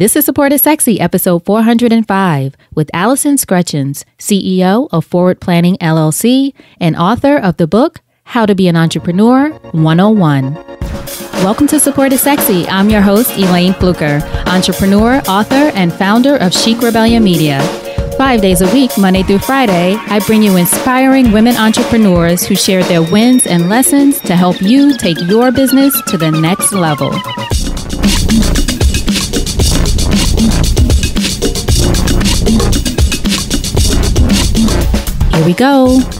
This is Support is Sexy, episode 405, with Allyson Scrutchens, CEO of Forward Planning LLC and author of the book How to Be an Entrepreneur 101. Welcome to Support is Sexy. I'm your host, Elayne Fluker, entrepreneur, author, and founder of Chic Rebellion Media. Five days a week, Monday through Friday, I bring you inspiring women entrepreneurs who share their wins and lessons to help you take your business to the next level. Here we go.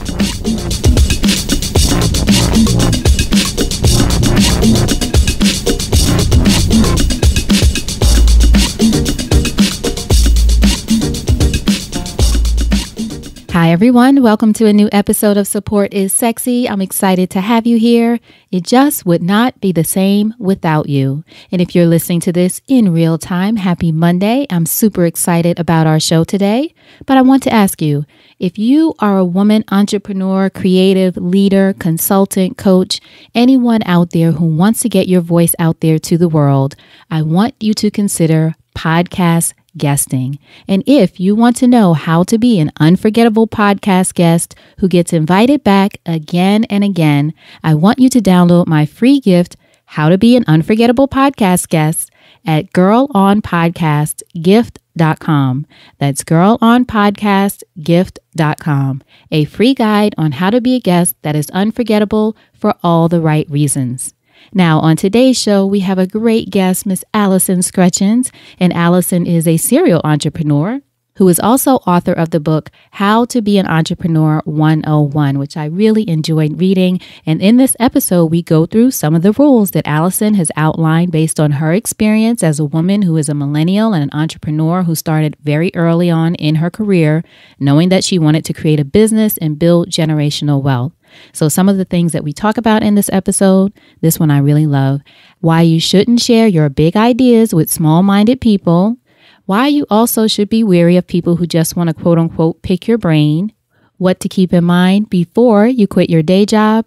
Hi, everyone. Welcome to a new episode of Support is Sexy. I'm excited to have you here. It just would not be the same without you. And if you're listening to this in real time, happy Monday. I'm super excited about our show today. But I want to ask you if you are a woman entrepreneur, creative, leader, consultant, coach, anyone out there who wants to get your voice out there to the world, I want you to consider podcast guesting. And if you want to know how to be an unforgettable podcast guest who gets invited back again and again, I want you to download my free gift, How to Be an Unforgettable Podcast Guest, at girlonpodcastgift.com. That's girlonpodcastgift.com. A free guide on how to be a guest that is unforgettable for all the right reasons. Now, on today's show, we have a great guest, Miss Allyson Scrutchens, and Allyson is a serial entrepreneur who is also author of the book How to Be an Entrepreneur 101, which I really enjoyed reading. And in this episode, we go through some of the rules that Allyson has outlined based on her experience as a woman who is a millennial and an entrepreneur who started very early on in her career, knowing that she wanted to create a business and build generational wealth. So, some of the things that we talk about in this episode, this one I really love why you shouldn't share your big ideas with small minded people, why you also should be wary of people who just want to quote unquote pick your brain, what to keep in mind before you quit your day job,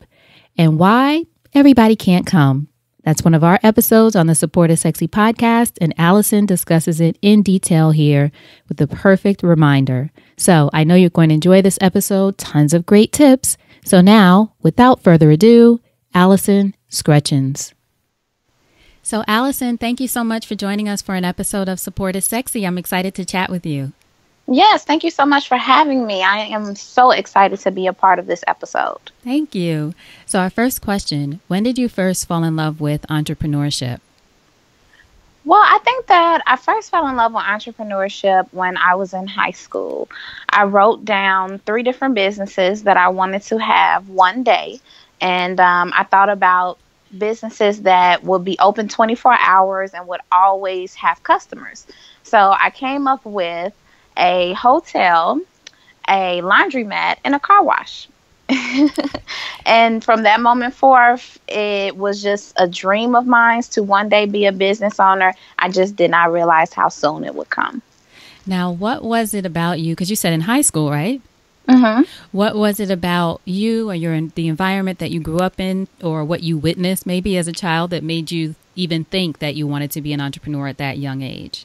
and why everybody can't come. That's one of our episodes on the Support is Sexy podcast, and Allyson discusses it in detail here with the perfect reminder. So I know you're going to enjoy this episode, tons of great tips. So now, without further ado, Allyson Scrutchens. So, Allyson, thank you so much for joining us for an episode of Support is Sexy. I'm excited to chat with you. Yes, thank you so much for having me. I am so excited to be a part of this episode. Thank you. So, our first question When did you first fall in love with entrepreneurship? Well, I think that I first fell in love with entrepreneurship when I was in high school. I wrote down three different businesses that I wanted to have one day. And um, I thought about businesses that would be open 24 hours and would always have customers. So I came up with a hotel, a laundromat, and a car wash. and from that moment forth, it was just a dream of mine to one day be a business owner. I just did not realize how soon it would come. Now, what was it about you? Because you said in high school, right? Mm-hmm. What was it about you or your the environment that you grew up in, or what you witnessed maybe as a child that made you even think that you wanted to be an entrepreneur at that young age?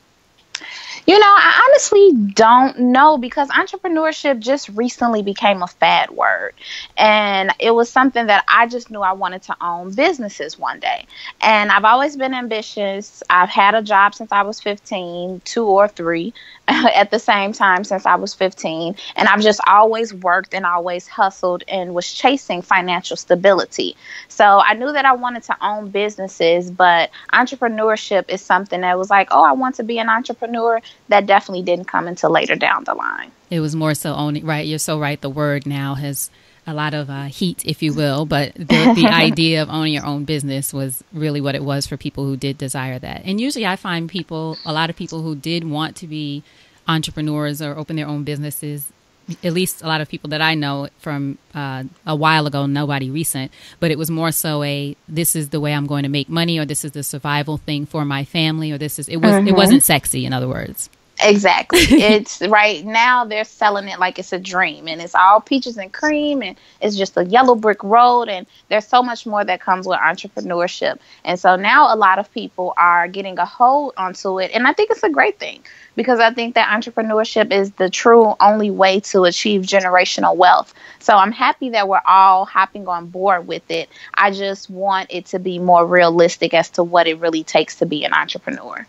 You know, I honestly don't know because entrepreneurship just recently became a fad word. And it was something that I just knew I wanted to own businesses one day. And I've always been ambitious. I've had a job since I was 15, two or three at the same time since I was 15. And I've just always worked and always hustled and was chasing financial stability. So I knew that I wanted to own businesses, but entrepreneurship is something that was like, oh, I want to be an entrepreneur that definitely didn't come until later down the line. It was more so owning, right? You're so right. The word now has a lot of uh, heat, if you will, but the, the idea of owning your own business was really what it was for people who did desire that. And usually I find people, a lot of people who did want to be entrepreneurs or open their own businesses at least a lot of people that I know from uh, a while ago, nobody recent, but it was more so a this is the way I'm going to make money, or this is the survival thing for my family, or this is it was it wasn't sexy. In other words, Exactly. it's right now they're selling it like it's a dream and it's all peaches and cream and it's just a yellow brick road and there's so much more that comes with entrepreneurship. And so now a lot of people are getting a hold onto it and I think it's a great thing because I think that entrepreneurship is the true only way to achieve generational wealth. So I'm happy that we're all hopping on board with it. I just want it to be more realistic as to what it really takes to be an entrepreneur.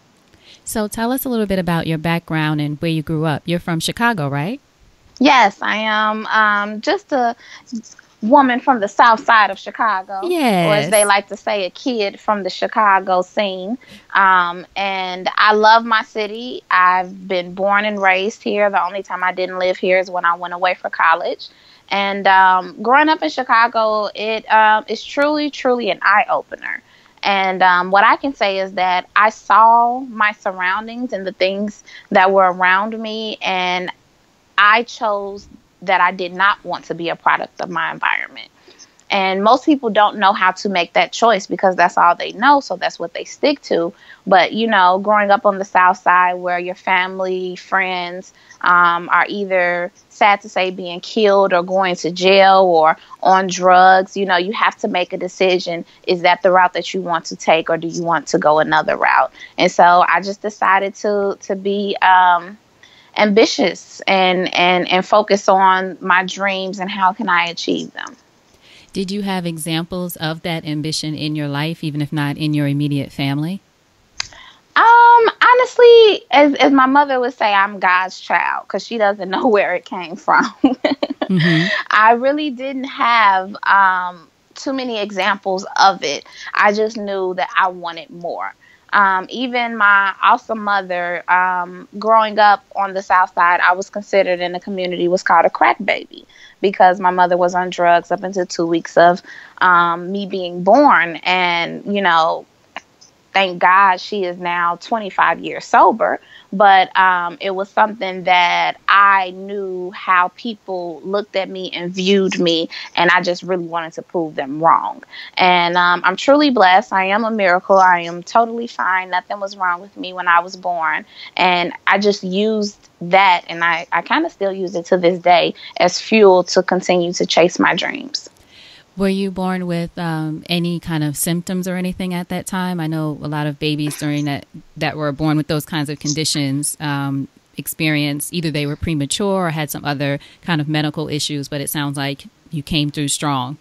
So tell us a little bit about your background and where you grew up. You're from Chicago, right? Yes, I am um, just a woman from the south side of Chicago. Yes. Or as they like to say, a kid from the Chicago scene. Um, and I love my city. I've been born and raised here. The only time I didn't live here is when I went away for college. And um, growing up in Chicago, it um, is truly, truly an eye opener. And um, what I can say is that I saw my surroundings and the things that were around me, and I chose that I did not want to be a product of my environment. And most people don't know how to make that choice because that's all they know. So that's what they stick to. But, you know, growing up on the South Side where your family, friends um, are either sad to say being killed or going to jail or on drugs, you know, you have to make a decision. Is that the route that you want to take or do you want to go another route? And so I just decided to, to be, um, ambitious and, and, and focus on my dreams and how can I achieve them. Did you have examples of that ambition in your life, even if not in your immediate family? Um, honestly, as as my mother would say, I'm God's child because she doesn't know where it came from. mm-hmm. I really didn't have um too many examples of it. I just knew that I wanted more. Um, even my awesome mother, um, growing up on the South Side, I was considered in the community was called a crack baby because my mother was on drugs up until two weeks of um, me being born. And, you know, thank God she is now 25 years sober but um, it was something that I knew how people looked at me and viewed me, and I just really wanted to prove them wrong. And um, I'm truly blessed. I am a miracle. I am totally fine. Nothing was wrong with me when I was born, and I just used that, and I, I kind of still use it to this day as fuel to continue to chase my dreams. Were you born with um, any kind of symptoms or anything at that time? I know a lot of babies during that that were born with those kinds of conditions um, experience either they were premature or had some other kind of medical issues. But it sounds like you came through strong.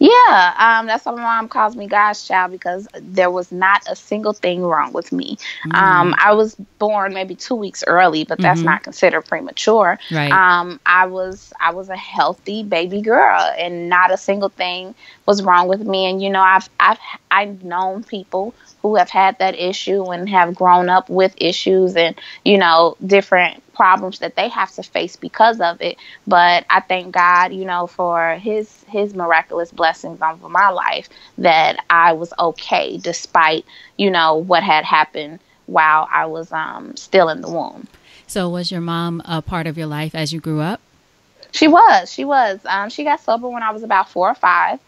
Yeah, um, that's why my mom calls me God's child because there was not a single thing wrong with me. Mm-hmm. Um, I was born maybe two weeks early, but that's mm-hmm. not considered premature. Right. Um, I was I was a healthy baby girl, and not a single thing was wrong with me. And you know, I've I've I've known people who have had that issue and have grown up with issues and, you know, different problems that they have to face because of it. But I thank God, you know, for his his miraculous blessings over my life that I was okay despite, you know, what had happened while I was um, still in the womb. So was your mom a part of your life as you grew up? She was. She was. Um, she got sober when I was about four or five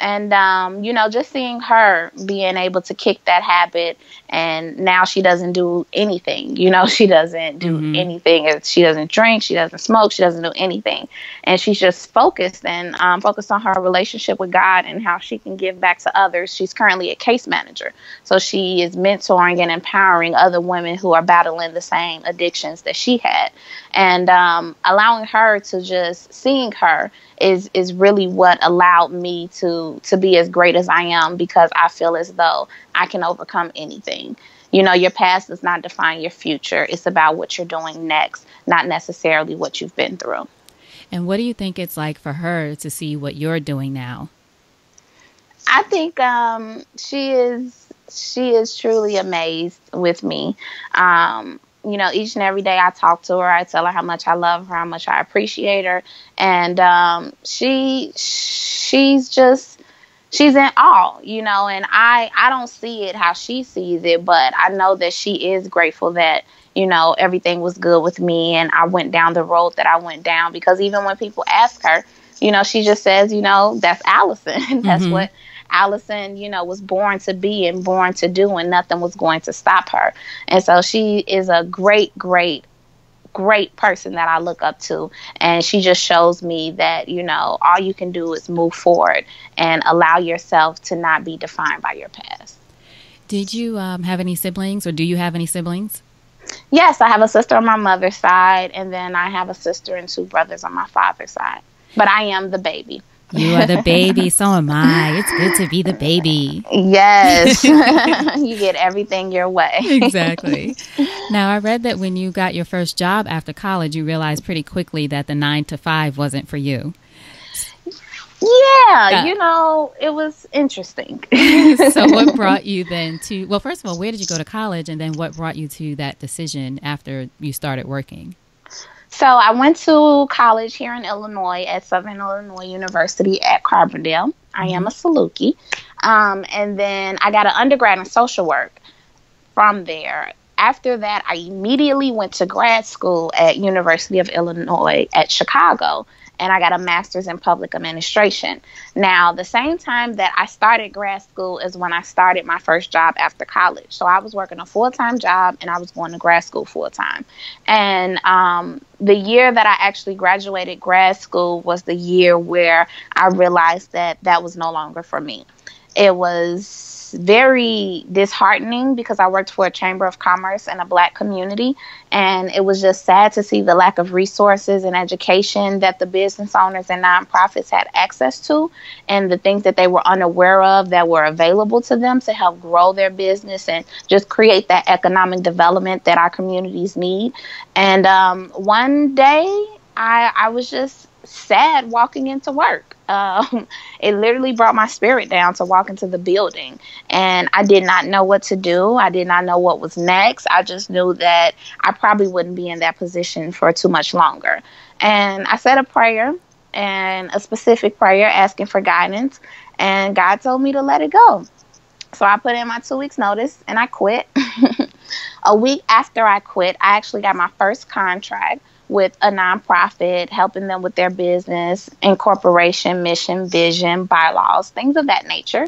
and um, you know just seeing her being able to kick that habit and now she doesn't do anything you know she doesn't do mm-hmm. anything. She doesn't drink she doesn't smoke she doesn't do anything. And she's just focused and um, focused on her relationship with god and how she can give back to others. She's currently a case manager. So she is mentoring and empowering other women who are battling the same addictions that she had and um, allowing her to just seeing her is is really what allowed me to to be as great as I am because I feel as though I can overcome anything. You know, your past does not define your future. It's about what you're doing next, not necessarily what you've been through. And what do you think it's like for her to see what you're doing now? I think um, she is she is truly amazed with me. Um, you know, each and every day I talk to her, I tell her how much I love her, how much I appreciate her, and um, she she's just she's in awe, you know, and I I don't see it how she sees it, but I know that she is grateful that you know everything was good with me and I went down the road that I went down because even when people ask her, you know, she just says, you know, that's Allyson. that's mm-hmm. what Allyson, you know, was born to be and born to do, and nothing was going to stop her. And so she is a great, great great person that I look up to. And she just shows me that, you know, all you can do is move forward and allow yourself to not be defined by your past. Did you um, have any siblings or do you have any siblings? Yes, I have a sister on my mother's side, and then I have a sister and two brothers on my father's side. But I am the baby. You are the baby, so am I. It's good to be the baby. Yes. you get everything your way. exactly. Now, I read that when you got your first job after college, you realized pretty quickly that the nine to five wasn't for you. Yeah, yeah. you know, it was interesting. so, what brought you then to, well, first of all, where did you go to college? And then what brought you to that decision after you started working? So I went to college here in Illinois at Southern Illinois University at Carbondale. I am a mm-hmm. Saluki. Um, and then I got an undergrad in social work from there. After that, I immediately went to grad school at University of Illinois at Chicago and I got a master's in public administration. Now, the same time that I started grad school is when I started my first job after college. So I was working a full time job and I was going to grad school full time. And um, the year that I actually graduated grad school was the year where I realized that that was no longer for me. It was very disheartening because I worked for a chamber of commerce in a black community. And it was just sad to see the lack of resources and education that the business owners and nonprofits had access to, and the things that they were unaware of that were available to them to help grow their business and just create that economic development that our communities need. And um, one day, I, I was just sad walking into work. Um, it literally brought my spirit down to walk into the building. And I did not know what to do. I did not know what was next. I just knew that I probably wouldn't be in that position for too much longer. And I said a prayer and a specific prayer asking for guidance. And God told me to let it go. So I put in my two weeks' notice and I quit. a week after I quit, I actually got my first contract with a nonprofit, helping them with their business, incorporation, mission, vision, bylaws, things of that nature.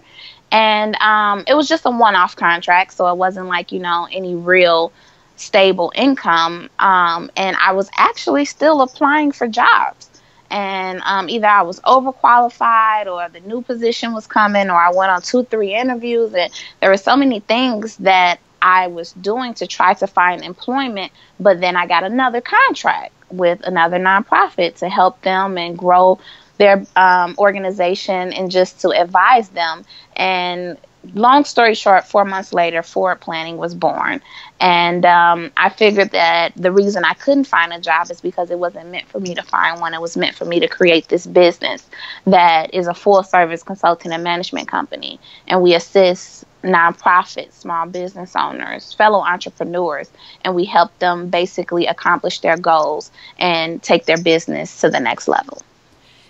And um, it was just a one off contract, so it wasn't like, you know, any real stable income. Um, and I was actually still applying for jobs. And um, either I was overqualified or the new position was coming, or I went on two, three interviews. And there were so many things that I was doing to try to find employment, but then I got another contract with another nonprofit to help them and grow their um, organization and just to advise them. And long story short, four months later, Forward Planning was born. And um, I figured that the reason I couldn't find a job is because it wasn't meant for me to find one. It was meant for me to create this business that is a full service consulting and management company. And we assist nonprofits, small business owners, fellow entrepreneurs, and we help them basically accomplish their goals and take their business to the next level.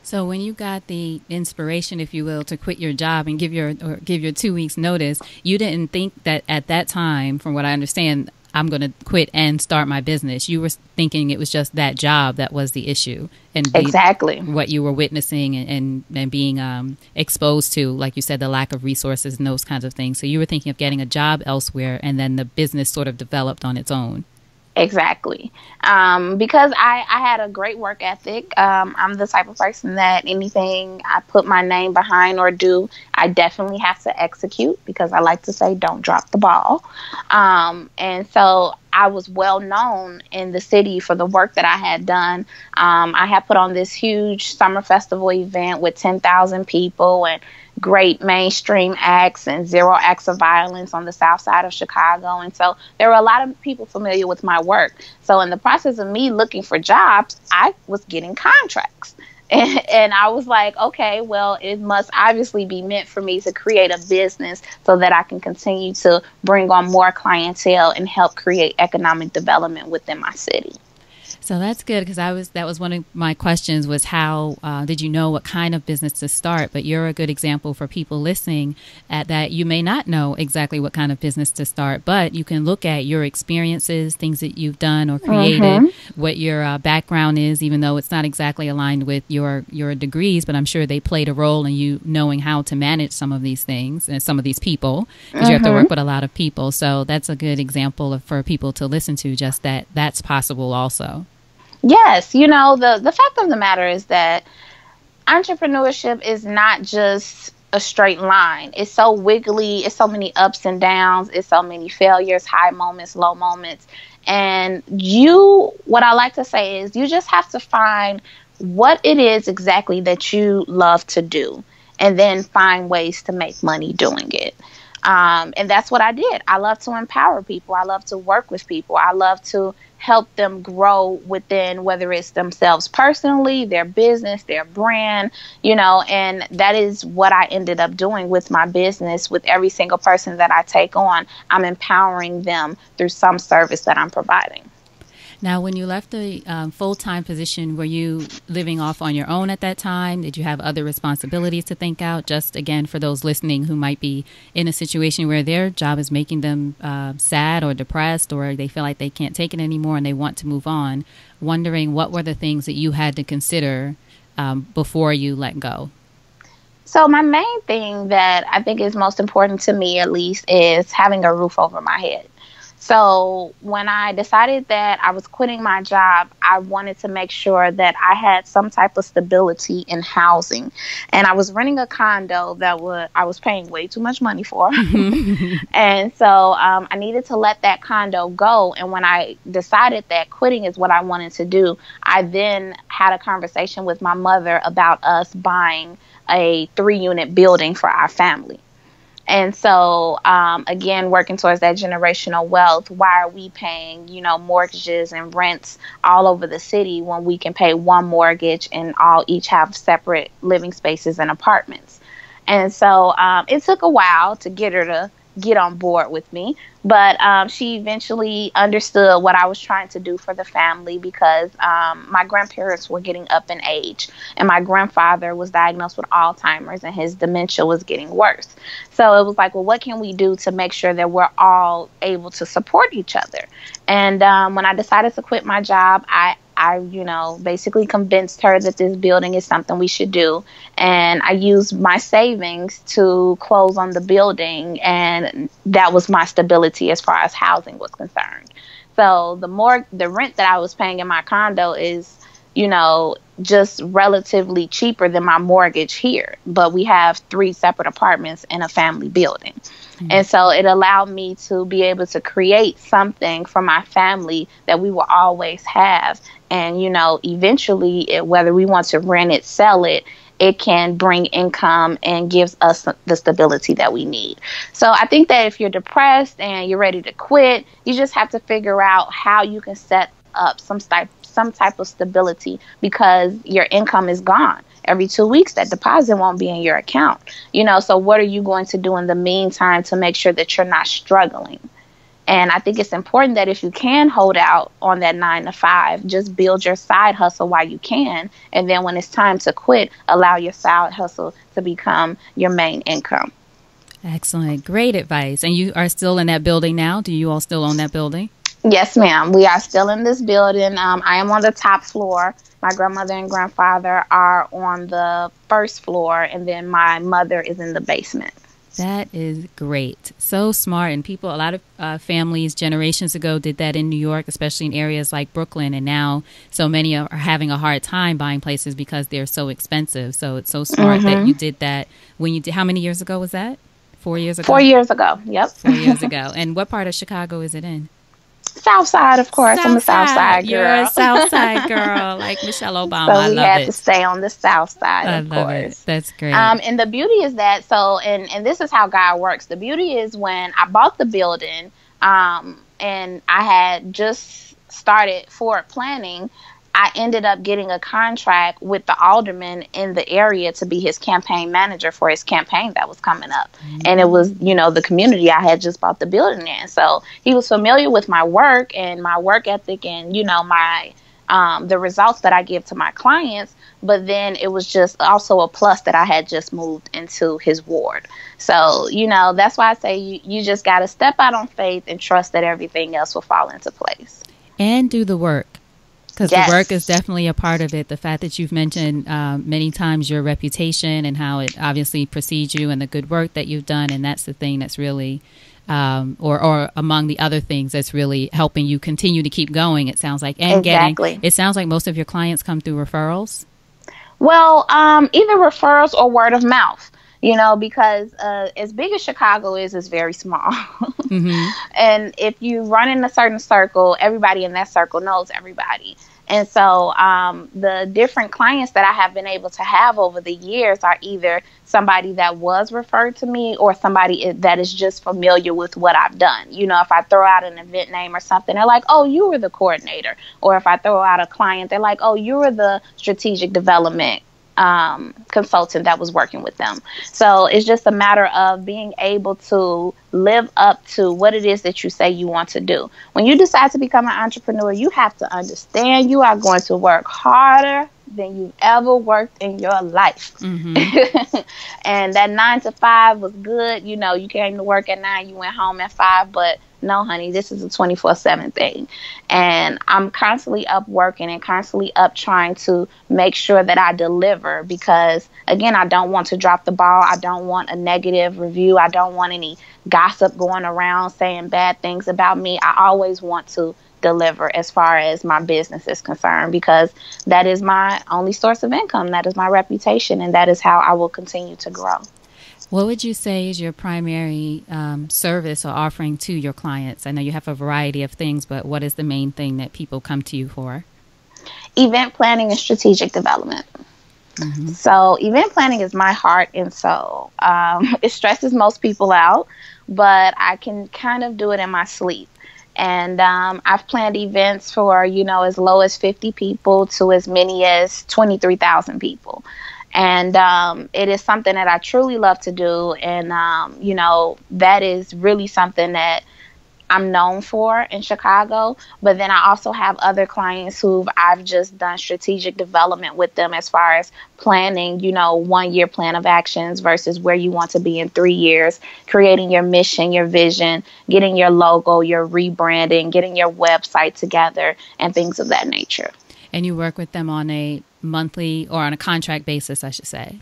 So when you got the inspiration, if you will, to quit your job and give your or give your two weeks notice, you didn't think that at that time, from what I understand, I'm going to quit and start my business. You were thinking it was just that job that was the issue, and exactly what you were witnessing and and, and being um, exposed to, like you said, the lack of resources and those kinds of things. So you were thinking of getting a job elsewhere, and then the business sort of developed on its own. Exactly. Um, because I, I had a great work ethic. Um, I'm the type of person that anything I put my name behind or do, I definitely have to execute because I like to say, don't drop the ball. Um, and so I was well known in the city for the work that I had done. Um, I had put on this huge summer festival event with 10,000 people and great mainstream acts and zero acts of violence on the south side of Chicago. And so there were a lot of people familiar with my work. So in the process of me looking for jobs, I was getting contracts. And, and, I was like, okay, well, it must obviously be meant for me to create a business so that I can continue to bring on more clientele and help create economic development within my city. So that's good because I was that was one of my questions was how uh, did you know what kind of business to start? But you're a good example for people listening at that you may not know exactly what kind of business to start, but you can look at your experiences, things that you've done or created, mm-hmm. what your uh, background is, even though it's not exactly aligned with your your degrees. But I'm sure they played a role in you knowing how to manage some of these things and some of these people because mm-hmm. you have to work mm-hmm. with a lot of people. So that's a good example of, for people to listen to. Just that that's possible also. Yes, you know, the the fact of the matter is that entrepreneurship is not just a straight line. It's so wiggly, it's so many ups and downs, it's so many failures, high moments, low moments. And you what I like to say is you just have to find what it is exactly that you love to do and then find ways to make money doing it. Um, and that's what I did. I love to empower people. I love to work with people. I love to help them grow within whether it's themselves personally, their business, their brand, you know, and that is what I ended up doing with my business. With every single person that I take on, I'm empowering them through some service that I'm providing. Now, when you left the um, full time position, were you living off on your own at that time? Did you have other responsibilities to think out? Just again, for those listening who might be in a situation where their job is making them uh, sad or depressed, or they feel like they can't take it anymore and they want to move on, wondering what were the things that you had to consider um, before you let go? So, my main thing that I think is most important to me, at least, is having a roof over my head. So when I decided that I was quitting my job, I wanted to make sure that I had some type of stability in housing. And I was renting a condo that would I was paying way too much money for. and so um, I needed to let that condo go. And when I decided that quitting is what I wanted to do, I then had a conversation with my mother about us buying a three unit building for our family. And so, um, again, working towards that generational wealth, why are we paying, you know, mortgages and rents all over the city when we can pay one mortgage and all each have separate living spaces and apartments? And so um, it took a while to get her to get on board with me. But um, she eventually understood what I was trying to do for the family because um, my grandparents were getting up in age, and my grandfather was diagnosed with Alzheimer's, and his dementia was getting worse. So it was like, well, what can we do to make sure that we're all able to support each other? And um, when I decided to quit my job, I I, you know, basically convinced her that this building is something we should do. And I used my savings to close on the building, and that was my stability as far as housing was concerned. So the more the rent that I was paying in my condo is, you know, just relatively cheaper than my mortgage here. But we have three separate apartments in a family building. Mm-hmm. And so it allowed me to be able to create something for my family that we will always have and you know eventually it, whether we want to rent it sell it it can bring income and gives us the stability that we need. So I think that if you're depressed and you're ready to quit, you just have to figure out how you can set up some type some type of stability because your income is gone. Every two weeks, that deposit won't be in your account. You know, so what are you going to do in the meantime to make sure that you're not struggling? And I think it's important that if you can hold out on that nine to five, just build your side hustle while you can. And then when it's time to quit, allow your side hustle to become your main income. Excellent. Great advice. And you are still in that building now? Do you all still own that building? Yes, ma'am. We are still in this building. Um, I am on the top floor. My grandmother and grandfather are on the first floor, and then my mother is in the basement. That is great. So smart. And people, a lot of uh, families generations ago did that in New York, especially in areas like Brooklyn. And now so many are having a hard time buying places because they're so expensive. So it's so smart mm-hmm. that you did that when you did. How many years ago was that? Four years ago? Four years ago. Yep. Four years ago. And what part of Chicago is it in? South Side, of course. South I'm a South Side girl. You're a South Side girl, like Michelle Obama. So we had it. to stay on the South Side, I of course. It. That's great. Um, and the beauty is that so, and and this is how God works. The beauty is when I bought the building, um, and I had just started forward planning. I ended up getting a contract with the alderman in the area to be his campaign manager for his campaign that was coming up. Mm-hmm. And it was, you know, the community I had just bought the building in. So he was familiar with my work and my work ethic and, you know, my um, the results that I give to my clients, but then it was just also a plus that I had just moved into his ward. So, you know, that's why I say you, you just got to step out on faith and trust that everything else will fall into place. And do the work. Because yes. the work is definitely a part of it. The fact that you've mentioned um, many times your reputation and how it obviously precedes you and the good work that you've done. And that's the thing that's really um, or, or among the other things that's really helping you continue to keep going. It sounds like and exactly. getting. It sounds like most of your clients come through referrals. Well, um, either referrals or word of mouth. You know, because uh, as big as Chicago is, it's very small. mm-hmm. And if you run in a certain circle, everybody in that circle knows everybody. And so um, the different clients that I have been able to have over the years are either somebody that was referred to me or somebody that is just familiar with what I've done. You know, if I throw out an event name or something, they're like, oh, you were the coordinator. Or if I throw out a client, they're like, oh, you were the strategic development um, consultant that was working with them. So it's just a matter of being able to live up to what it is that you say you want to do. When you decide to become an entrepreneur, you have to understand you are going to work harder than you've ever worked in your life. Mm-hmm. and that nine to five was good. You know, you came to work at nine, you went home at five, but no, honey, this is a 24 7 thing. And I'm constantly up working and constantly up trying to make sure that I deliver because, again, I don't want to drop the ball. I don't want a negative review. I don't want any gossip going around saying bad things about me. I always want to deliver as far as my business is concerned because that is my only source of income. That is my reputation, and that is how I will continue to grow. What would you say is your primary um, service or offering to your clients? I know you have a variety of things, but what is the main thing that people come to you for? Event planning and strategic development. Mm-hmm. So, event planning is my heart and soul. Um, it stresses most people out, but I can kind of do it in my sleep. And um, I've planned events for, you know, as low as 50 people to as many as 23,000 people and um, it is something that I truly love to do. And um, you know, that is really something that I'm known for in Chicago. But then I also have other clients who I've just done strategic development with them as far as planning, you know, one year plan of actions versus where you want to be in three years, creating your mission, your vision, getting your logo, your rebranding, getting your website together, and things of that nature. And you work with them on a monthly or on a contract basis, I should say?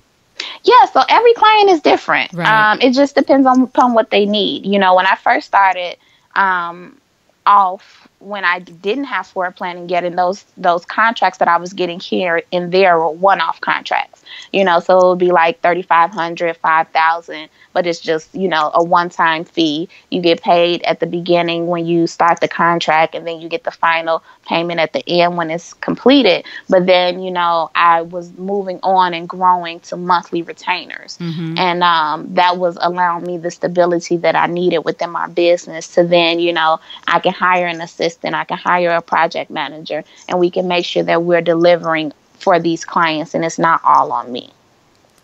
Yeah, so every client is different. Right. Um, it just depends on upon what they need. You know, when I first started um, off, when I didn't have Forward Planning yet, and those those contracts that I was getting here and there were one off contracts. You know, so it would be like thirty five hundred, five thousand but it's just, you know, a one time fee. You get paid at the beginning when you start the contract, and then you get the final payment at the end when it's completed. But then, you know, I was moving on and growing to monthly retainers. Mm-hmm. And um, that was allowing me the stability that I needed within my business to then, you know, I can hire an assistant, I can hire a project manager, and we can make sure that we're delivering for these clients and it's not all on me.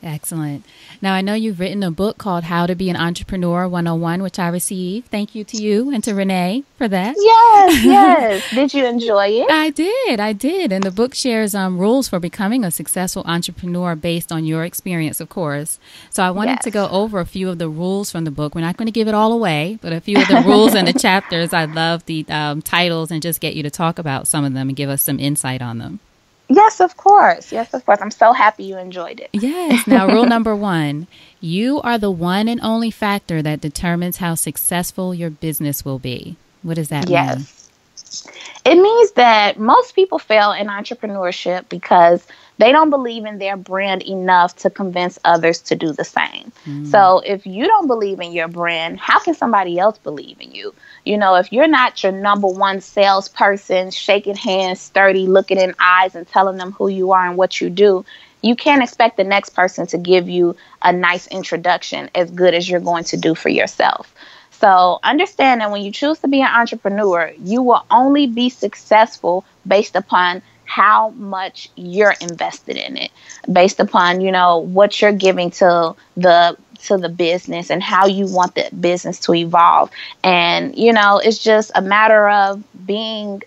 Excellent. Now, I know you've written a book called How to Be an Entrepreneur 101, which I received. Thank you to you and to Renee for that. Yes, yes. did you enjoy it? I did. I did. And the book shares um, rules for becoming a successful entrepreneur based on your experience, of course. So I wanted yes. to go over a few of the rules from the book. We're not going to give it all away, but a few of the rules and the chapters. I love the um, titles and just get you to talk about some of them and give us some insight on them. Yes, of course. Yes, of course. I'm so happy you enjoyed it. Yes. Now, rule number one you are the one and only factor that determines how successful your business will be. What does that yes. mean? It means that most people fail in entrepreneurship because they don't believe in their brand enough to convince others to do the same. Mm. So if you don't believe in your brand, how can somebody else believe in you? You know, if you're not your number one salesperson, shaking hands, sturdy, looking in eyes, and telling them who you are and what you do, you can't expect the next person to give you a nice introduction as good as you're going to do for yourself. So understand that when you choose to be an entrepreneur, you will only be successful based upon how much you're invested in it based upon you know what you're giving to the to the business and how you want the business to evolve and you know it's just a matter of being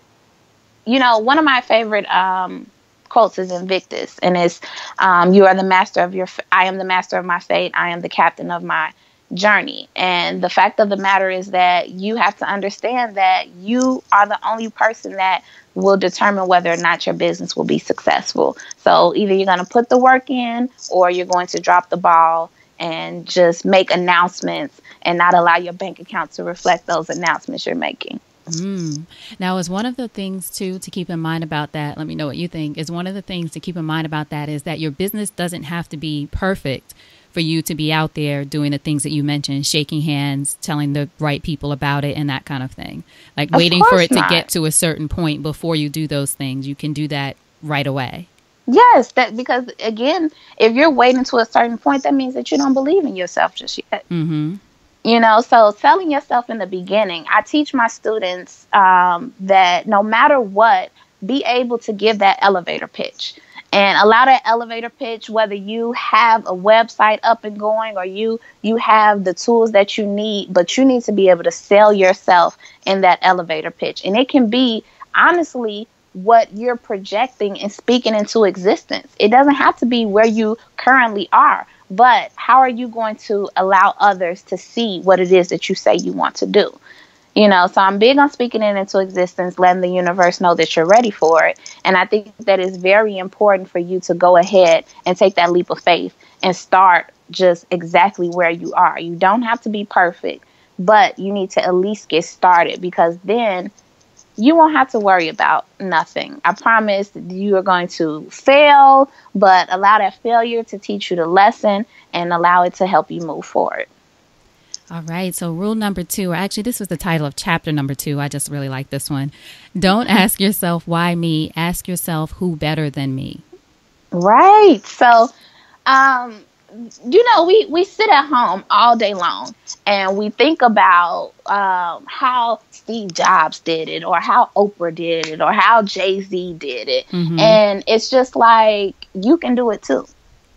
you know, one of my favorite um, quotes is Invictus, and it's um, "You are the master of your. I am the master of my fate. I am the captain of my journey." And the fact of the matter is that you have to understand that you are the only person that will determine whether or not your business will be successful. So either you're going to put the work in, or you're going to drop the ball and just make announcements and not allow your bank account to reflect those announcements you're making. Mm. Now, is one of the things too to keep in mind about that? Let me know what you think. Is one of the things to keep in mind about that is that your business doesn't have to be perfect for you to be out there doing the things that you mentioned, shaking hands, telling the right people about it, and that kind of thing. Like of waiting for it not. to get to a certain point before you do those things. You can do that right away. Yes, that because again, if you're waiting to a certain point, that means that you don't believe in yourself just yet. Mm-hmm. You know, so selling yourself in the beginning, I teach my students um, that no matter what, be able to give that elevator pitch and allow that elevator pitch whether you have a website up and going or you you have the tools that you need but you need to be able to sell yourself in that elevator pitch and it can be honestly what you're projecting and speaking into existence it doesn't have to be where you currently are but how are you going to allow others to see what it is that you say you want to do? You know, so I'm big on speaking it into existence, letting the universe know that you're ready for it. And I think that is very important for you to go ahead and take that leap of faith and start just exactly where you are. You don't have to be perfect, but you need to at least get started because then you won't have to worry about nothing. I promise you are going to fail, but allow that failure to teach you the lesson and allow it to help you move forward. All right. So, rule number two, or actually, this was the title of chapter number two. I just really like this one. Don't ask yourself, why me? Ask yourself, who better than me? Right. So, um, you know, we, we sit at home all day long and we think about um, how Steve Jobs did it or how Oprah did it or how Jay Z did it. Mm-hmm. And it's just like, you can do it too.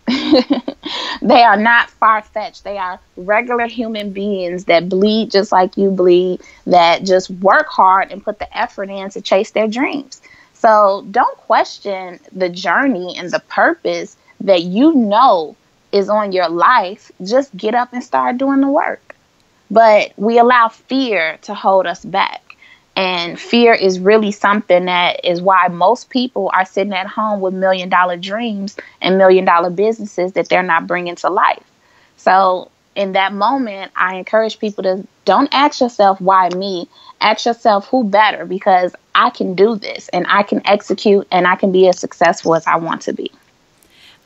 they are not far fetched. They are regular human beings that bleed just like you bleed, that just work hard and put the effort in to chase their dreams. So don't question the journey and the purpose that you know is on your life, just get up and start doing the work. But we allow fear to hold us back. And fear is really something that is why most people are sitting at home with million dollar dreams and million dollar businesses that they're not bringing to life. So, in that moment, I encourage people to don't ask yourself, why me? Ask yourself, who better? Because I can do this and I can execute and I can be as successful as I want to be.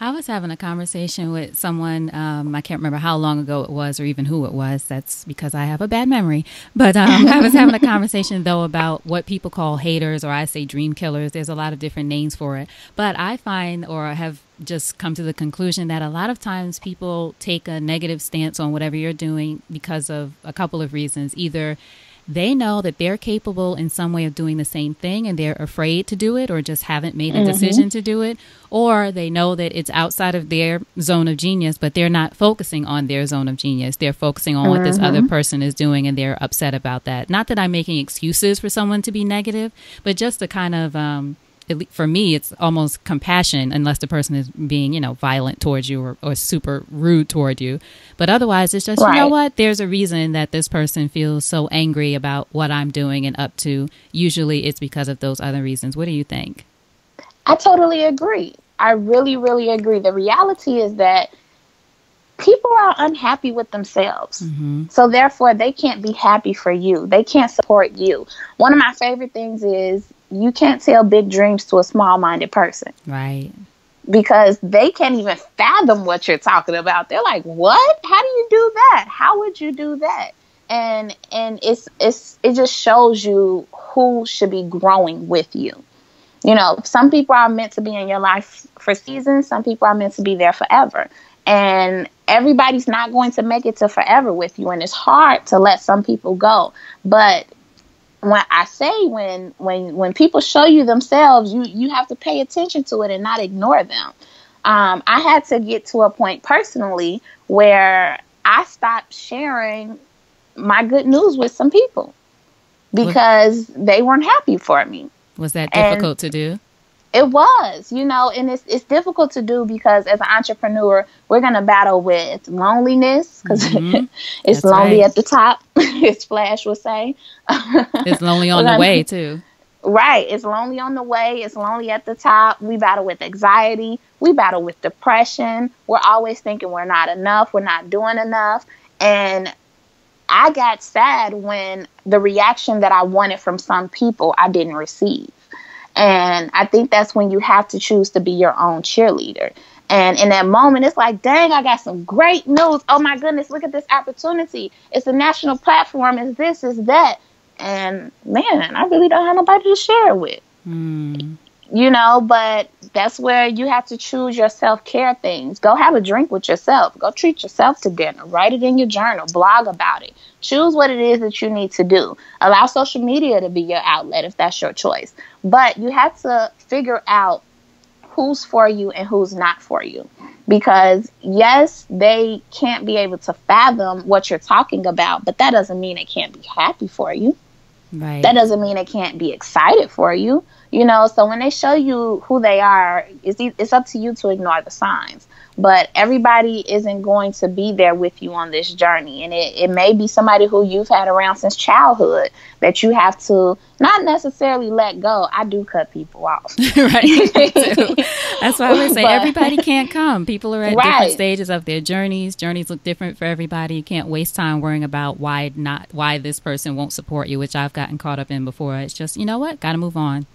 I was having a conversation with someone. Um, I can't remember how long ago it was, or even who it was. That's because I have a bad memory. But um, I was having a conversation though about what people call haters, or I say dream killers. There's a lot of different names for it. But I find, or have just come to the conclusion that a lot of times people take a negative stance on whatever you're doing because of a couple of reasons. Either they know that they're capable in some way of doing the same thing and they're afraid to do it or just haven't made the mm-hmm. decision to do it or they know that it's outside of their zone of genius but they're not focusing on their zone of genius they're focusing on mm-hmm. what this other mm-hmm. person is doing and they're upset about that not that i'm making excuses for someone to be negative but just to kind of um, for me, it's almost compassion, unless the person is being, you know, violent towards you or, or super rude toward you. But otherwise, it's just, right. you know what? There's a reason that this person feels so angry about what I'm doing and up to. Usually it's because of those other reasons. What do you think? I totally agree. I really, really agree. The reality is that people are unhappy with themselves. Mm-hmm. So therefore they can't be happy for you. They can't support you. One of my favorite things is you can't tell big dreams to a small minded person. Right. Because they can't even fathom what you're talking about. They're like, "What? How do you do that? How would you do that?" And and it's it's it just shows you who should be growing with you. You know, some people are meant to be in your life for seasons, some people are meant to be there forever. And everybody's not going to make it to forever with you and it's hard to let some people go. But when I say when when when people show you themselves, you you have to pay attention to it and not ignore them. Um, I had to get to a point personally where I stopped sharing my good news with some people because they weren't happy for me. Was that difficult and to do? It was, you know, and it's it's difficult to do because as an entrepreneur, we're going to battle with loneliness because mm-hmm. it's That's lonely right. at the top, as Flash would say. it's lonely on the way too. Right, it's lonely on the way. It's lonely at the top. We battle with anxiety. We battle with depression. We're always thinking we're not enough. We're not doing enough, and I got sad when the reaction that I wanted from some people I didn't receive. And I think that's when you have to choose to be your own cheerleader. And in that moment, it's like, dang, I got some great news. Oh my goodness, look at this opportunity. It's a national platform. It's this, is that. And man, I really don't have nobody to share it with. Mm you know, but that's where you have to choose your self care things. Go have a drink with yourself. Go treat yourself to dinner. Write it in your journal. Blog about it. Choose what it is that you need to do. Allow social media to be your outlet if that's your choice. But you have to figure out who's for you and who's not for you. Because, yes, they can't be able to fathom what you're talking about, but that doesn't mean they can't be happy for you. Right. That doesn't mean they can't be excited for you. You know, so when they show you who they are, it's it's up to you to ignore the signs. But everybody isn't going to be there with you on this journey, and it, it may be somebody who you've had around since childhood that you have to not necessarily let go. I do cut people off, right? That's why I always say but, everybody can't come. People are at right. different stages of their journeys. Journeys look different for everybody. You can't waste time worrying about why not why this person won't support you, which I've gotten caught up in before. It's just you know what, got to move on.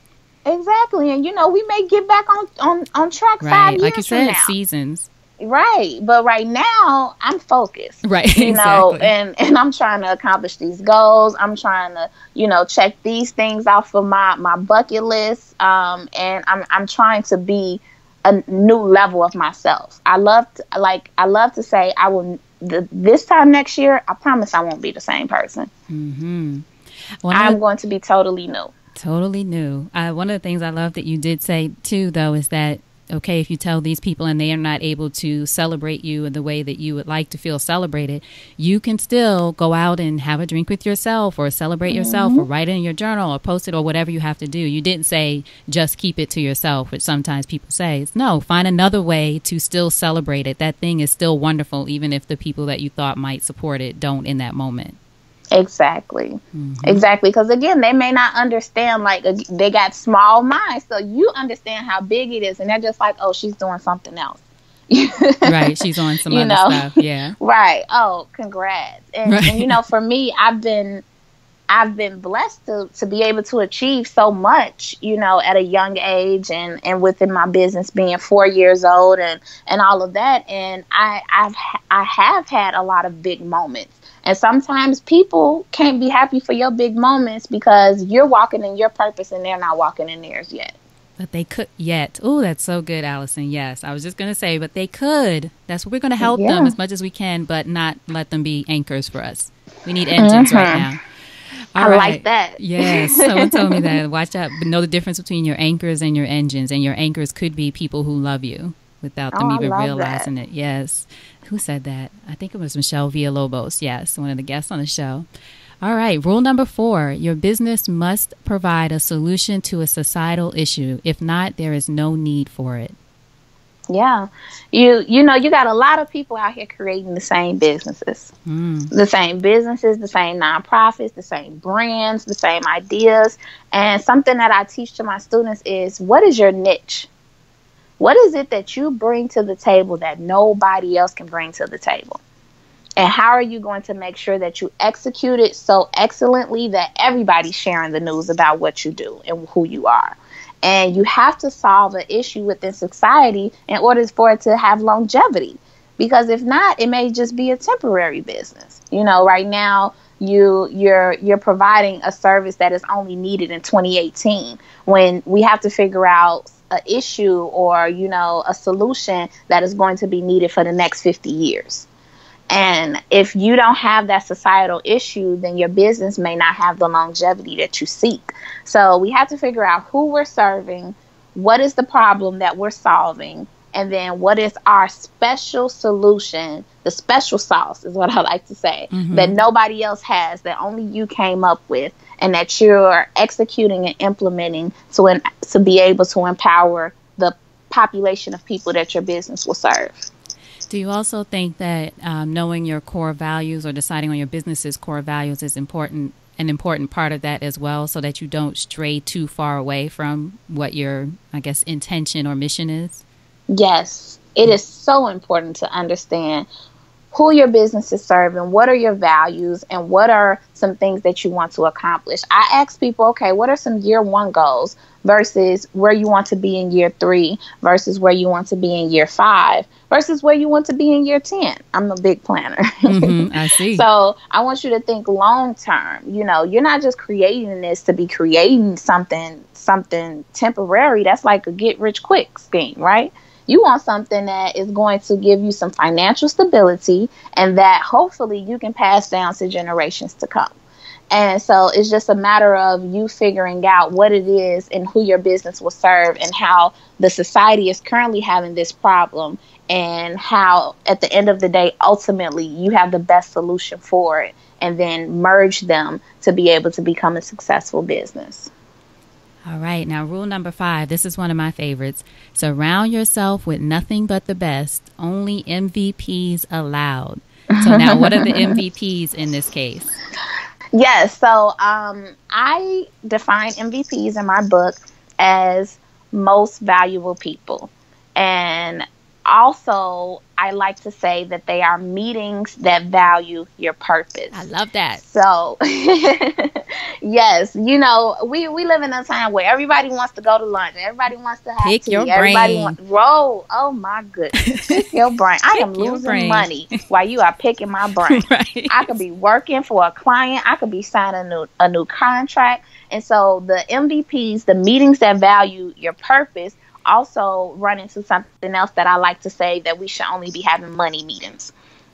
Exactly, and you know we may get back on on on track right. five years like you said, now. seasons. Right, but right now I'm focused. Right, you exactly. know, and and I'm trying to accomplish these goals. I'm trying to you know check these things off of my my bucket list. Um, and I'm I'm trying to be a new level of myself. I love to, like I love to say I will the, this time next year. I promise I won't be the same person. Mm-hmm. Well, I'm going to be totally new. Totally new. Uh, one of the things I love that you did say too, though, is that okay, if you tell these people and they are not able to celebrate you in the way that you would like to feel celebrated, you can still go out and have a drink with yourself or celebrate mm-hmm. yourself or write it in your journal or post it or whatever you have to do. You didn't say just keep it to yourself, which sometimes people say. It's, no, find another way to still celebrate it. That thing is still wonderful, even if the people that you thought might support it don't in that moment. Exactly. Mm-hmm. Exactly. Because again, they may not understand, like, they got small minds. So you understand how big it is. And they're just like, oh, she's doing something else. right. She's on some you other know? stuff. Yeah. Right. Oh, congrats. And, right. and, you know, for me, I've been. I've been blessed to, to be able to achieve so much, you know, at a young age and, and within my business being four years old and, and all of that. And I, I've, I have had a lot of big moments and sometimes people can't be happy for your big moments because you're walking in your purpose and they're not walking in theirs yet. But they could yet. Oh, that's so good, Allyson. Yes, I was just going to say, but they could. That's what we're going to help yeah. them as much as we can, but not let them be anchors for us. We need engines mm-hmm. right now. All I right. like that. Yes, someone told me that. Watch out, but know the difference between your anchors and your engines. And your anchors could be people who love you without them oh, even realizing that. it. Yes who said that? I think it was Michelle Villalobos. Yes, one of the guests on the show. All right, rule number four your business must provide a solution to a societal issue. If not, there is no need for it. Yeah. You you know, you got a lot of people out here creating the same businesses. Mm. The same businesses, the same nonprofits, the same brands, the same ideas. And something that I teach to my students is what is your niche? What is it that you bring to the table that nobody else can bring to the table? And how are you going to make sure that you execute it so excellently that everybody's sharing the news about what you do and who you are? And you have to solve an issue within society in order for it to have longevity. Because if not, it may just be a temporary business. You know, right now, you you're you're providing a service that is only needed in 2018 when we have to figure out a issue or you know a solution that is going to be needed for the next 50 years. And if you don't have that societal issue then your business may not have the longevity that you seek. So we have to figure out who we're serving what is the problem that we're solving and then what is our special solution. The special sauce is what i like to say mm-hmm. that nobody else has that only you came up with and that you're executing and implementing to, in, to be able to empower the population of people that your business will serve. Do you also think that um, knowing your core values or deciding on your business's core values is important an important part of that as well so that you don't stray too far away from what your i guess intention or mission is? Yes. It is so important to understand who your business is serving, what are your values, and what are some things that you want to accomplish. I ask people, okay, what are some year one goals versus where you want to be in year three versus where you want to be in year five versus where you want to be in year 10. I'm a big planner. Mm-hmm, I see. so I want you to think long term. You know, you're not just creating this to be creating something, something temporary. That's like a get rich quick scheme, right? You want something that is going to give you some financial stability and that hopefully you can pass down to generations to come. And so it's just a matter of you figuring out what it is and who your business will serve and how the society is currently having this problem and how at the end of the day ultimately you have the best solution for it and then merge them to be able to become a successful business. All right. Now, rule number five this is one of my favorites. Surround yourself with nothing but the best, only MVPs allowed. So, now what are the MVPs in this case? Yes. So, um, I define MVPs in my book as most valuable people. And also I like to say that they are meetings that value your purpose. I love that. So, yes, you know, we, we live in a time where everybody wants to go to lunch. Everybody wants to have Pick tea. your everybody brain. wants roll. Oh my goodness. Pick your brain. I am losing brain. money while you are picking my brain. right. I could be working for a client. I could be signing a new, a new contract. And so the MVPs, the meetings that value your purpose, also run into something else that I like to say that we should only be having money meetings.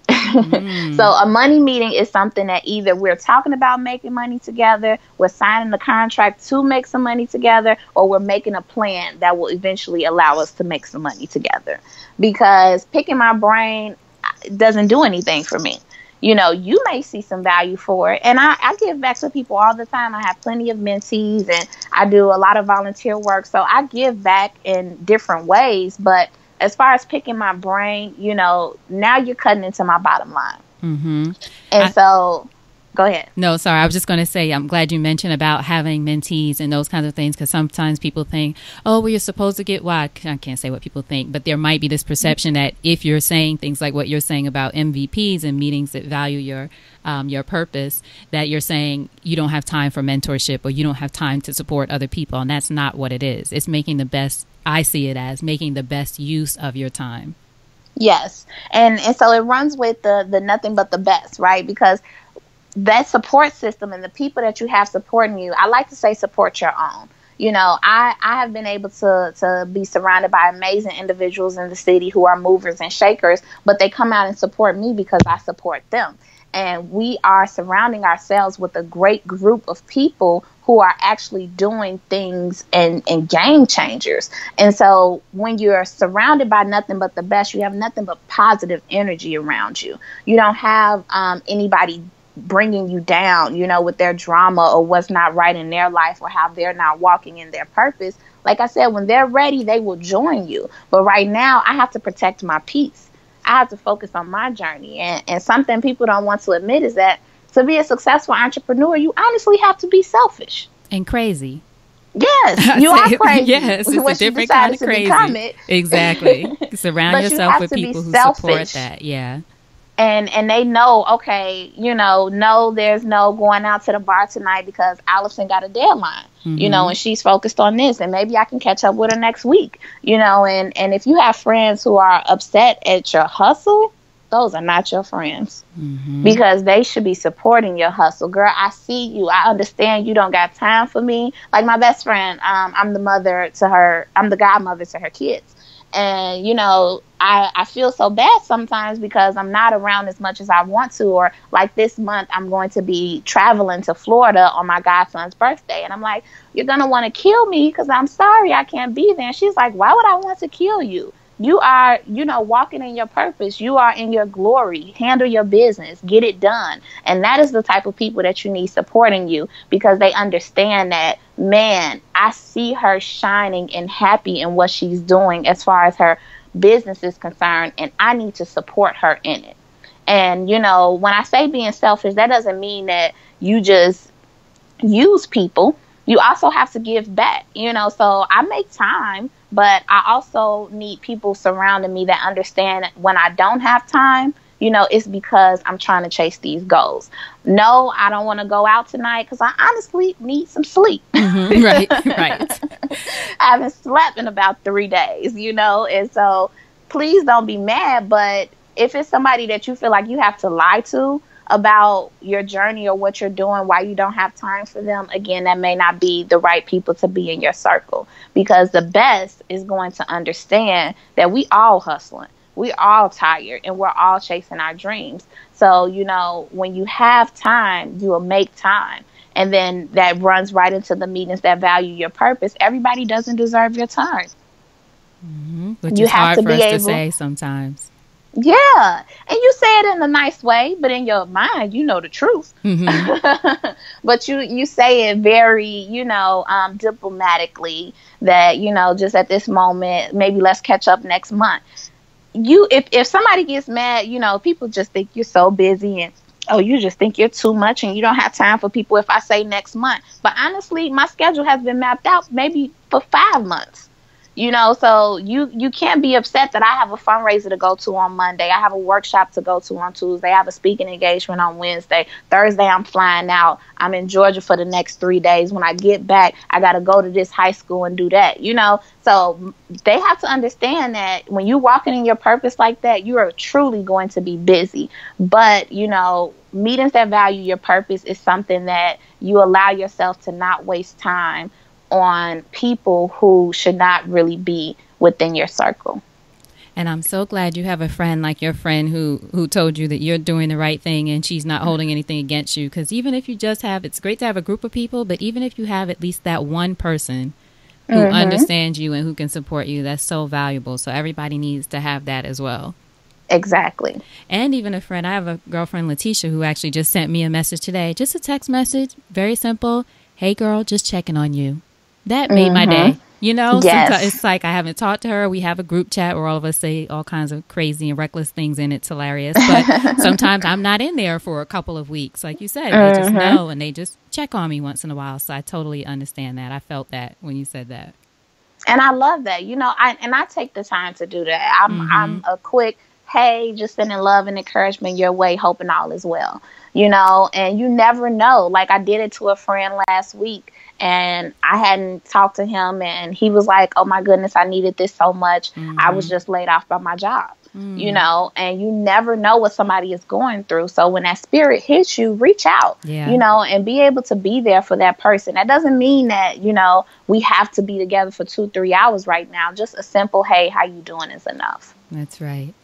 Mm. so a money meeting is something that either we're talking about making money together, we're signing the contract to make some money together, or we're making a plan that will eventually allow us to make some money together. Because picking my brain doesn't do anything for me you know, you may see some value for it. And I, I give back to people all the time. I have plenty of mentees and I do a lot of volunteer work. So I give back in different ways. But as far as picking my brain, you know, now you're cutting into my bottom line. Mm-hmm. And I, so Go ahead. No, sorry. I was just going to say, I'm glad you mentioned about having mentees and those kinds of things because sometimes people think, oh, well, you're supposed to get, well, I can't say what people think, but there might be this perception that if you're saying things like what you're saying about MVPs and meetings that value your um, your purpose, that you're saying you don't have time for mentorship or you don't have time to support other people. And that's not what it is. It's making the best, I see it as making the best use of your time. Yes. And and so it runs with the the nothing but the best, right? Because that support system and the people that you have supporting you, I like to say support your own. You know, I, I have been able to, to be surrounded by amazing individuals in the city who are movers and shakers, but they come out and support me because I support them. And we are surrounding ourselves with a great group of people who are actually doing things and, and game changers. And so when you're surrounded by nothing but the best, you have nothing but positive energy around you. You don't have um, anybody bringing you down, you know, with their drama or what's not right in their life or how they're not walking in their purpose. Like I said, when they're ready, they will join you. But right now, I have to protect my peace. I have to focus on my journey. And, and something people don't want to admit is that to be a successful entrepreneur, you honestly have to be selfish and crazy. Yes, you are crazy. yes, it's a different kind of crazy. Exactly. Surround yourself with people who selfish. support that. Yeah and and they know okay you know no there's no going out to the bar tonight because allyson got a deadline mm-hmm. you know mm-hmm. and she's focused on this and maybe i can catch up with her next week you know and and if you have friends who are upset at your hustle those are not your friends mm-hmm. because they should be supporting your hustle girl i see you i understand you don't got time for me like my best friend um, i'm the mother to her i'm the godmother to her kids and you know I, I feel so bad sometimes because i'm not around as much as i want to or like this month i'm going to be traveling to florida on my godson's birthday. And i'm like you're going to want to kill me because i'm sorry i can't be there. And she's like why would i want to kill you you are, you know, walking in your purpose. You are in your glory. Handle your business, get it done. And that is the type of people that you need supporting you because they understand that, man, I see her shining and happy in what she's doing as far as her business is concerned, and I need to support her in it. And, you know, when I say being selfish, that doesn't mean that you just use people. You also have to give back, you know. So I make time, but I also need people surrounding me that understand when I don't have time, you know, it's because I'm trying to chase these goals. No, I don't want to go out tonight because I honestly need some sleep. Mm-hmm. Right, right. I haven't slept in about three days, you know, and so please don't be mad. But if it's somebody that you feel like you have to lie to about your journey or what you're doing, why you don't have time for them, again, that may not be the right people to be in your circle because the best is going to understand that we all hustling. We all tired and we're all chasing our dreams. So, you know, when you have time, you will make time. And then that runs right into the meetings that value your purpose. Everybody doesn't deserve your time. Mm-hmm. Which you is have hard to for be us able, to say sometimes. Yeah. And you say it in a nice way, but in your mind, you know the truth. Mm-hmm. but you, you say it very, you know, um, diplomatically that, you know, just at this moment, maybe let's catch up next month. You, if, if somebody gets mad, you know, people just think you're so busy and oh, you just think you're too much and you don't have time for people if I say next month. But honestly, my schedule has been mapped out maybe for five months you know so you you can't be upset that i have a fundraiser to go to on monday. I have a workshop to go to on tuesday. I have a speaking engagement on wednesday. Thursday i'm flying out. I'm in georgia for the next three days. When i get back i got to go to this high school and do that you know? So they have to understand that when you're walking in your purpose like that you are truly going to be busy. But you know meetings that value your purpose is something that you allow yourself to not waste time on people who should not really be within your circle. And I'm so glad you have a friend like your friend who who told you that you're doing the right thing and she's not holding anything against you because even if you just have it's great to have a group of people, but even if you have at least that one person who mm-hmm. understands you and who can support you, that's so valuable. So everybody needs to have that as well. Exactly. And even a friend, I have a girlfriend Letitia who actually just sent me a message today, just a text message, very simple. Hey girl, just checking on you. That made mm-hmm. my day. You know, yes. it's like I haven't talked to her. We have a group chat where all of us say all kinds of crazy and reckless things, and it's hilarious. But sometimes I'm not in there for a couple of weeks, like you said. Mm-hmm. They just mm-hmm. know, and they just check on me once in a while. So I totally understand that. I felt that when you said that, and I love that. You know, I and I take the time to do that. I'm mm-hmm. I'm a quick hey, just sending love and encouragement your way, hoping all is well. You know, and you never know. Like I did it to a friend last week and I hadn't talked to him and he was like, "Oh my goodness, I needed this so much. Mm-hmm. I was mm-hmm. just laid off by my job." Mm-hmm. You know, and you never know what somebody is going through. So when that spirit hits you, reach out. Yeah. You know, and be able to be there for that person. That doesn't mean that, you know, we have to be together for 2-3 hours right now. Just a simple, "Hey, how you doing?" is enough. That's right.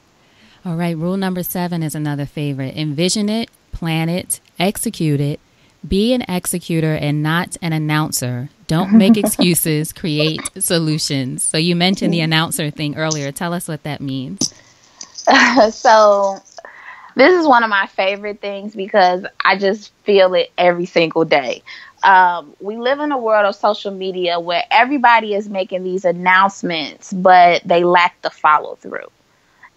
All right, rule number 7 is another favorite. Envision it, plan it, execute it, be an executor and not an announcer. Don't make excuses, create solutions. So, you mentioned the announcer thing earlier. Tell us what that means. so, this is one of my favorite things because I just feel it every single day. Um, we live in a world of social media where everybody is making these announcements, but they lack the follow through.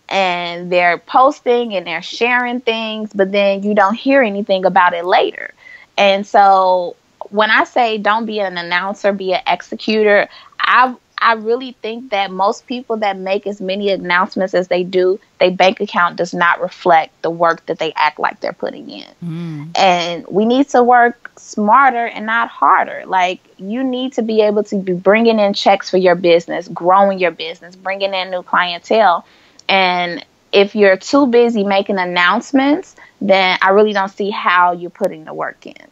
And they're posting and they're sharing things, but then you don't hear anything about it later. And so when I say don't be an announcer, be an executor, I I really think that most people that make as many announcements as they do, their bank account does not reflect the work that they act like they're putting in. Mm. And we need to work smarter and not harder. Like you need to be able to be bringing in checks for your business, growing your business, bringing in new clientele. And if you're too busy making announcements, then I really don't see how you're putting the work in.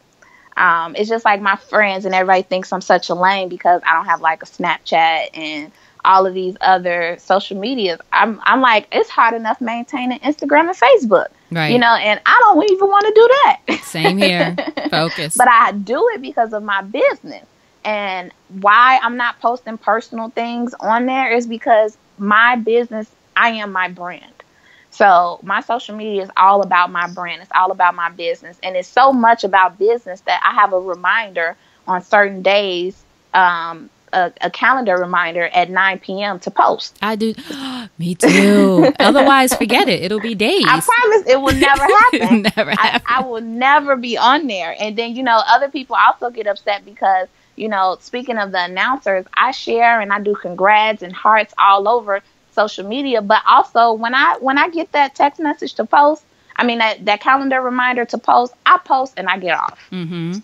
Um, it's just like my friends and everybody thinks I'm such a lame because I don't have like a Snapchat and all of these other social medias. I'm I'm like it's hard enough maintaining Instagram and Facebook. Right. You know, and I don't even want to do that. Same here. Focus. but I do it because of my business. And why I'm not posting personal things on there is because my business, I am my brand. So my social media is all about my brand. It's all about my business. And it's so much about business that I have a reminder on certain days um, a, a, calendar reminder at 9 p.m. to post. I do. Me too. Otherwise, forget it. It'll be days. I promise it will never happen. never happen. I, I, will never be on there. And then, you know, other people also get upset because, you know, speaking of the announcers, I share and I do congrats and hearts all over social media. But also when I when I get that text message to post, I mean that, that calendar reminder to post, I post and I get off. Mm-hmm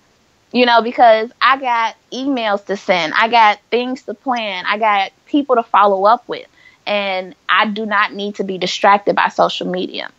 you know, because I got emails to send, I got things to plan, I got people to follow up with, and I do not need to be distracted by social media.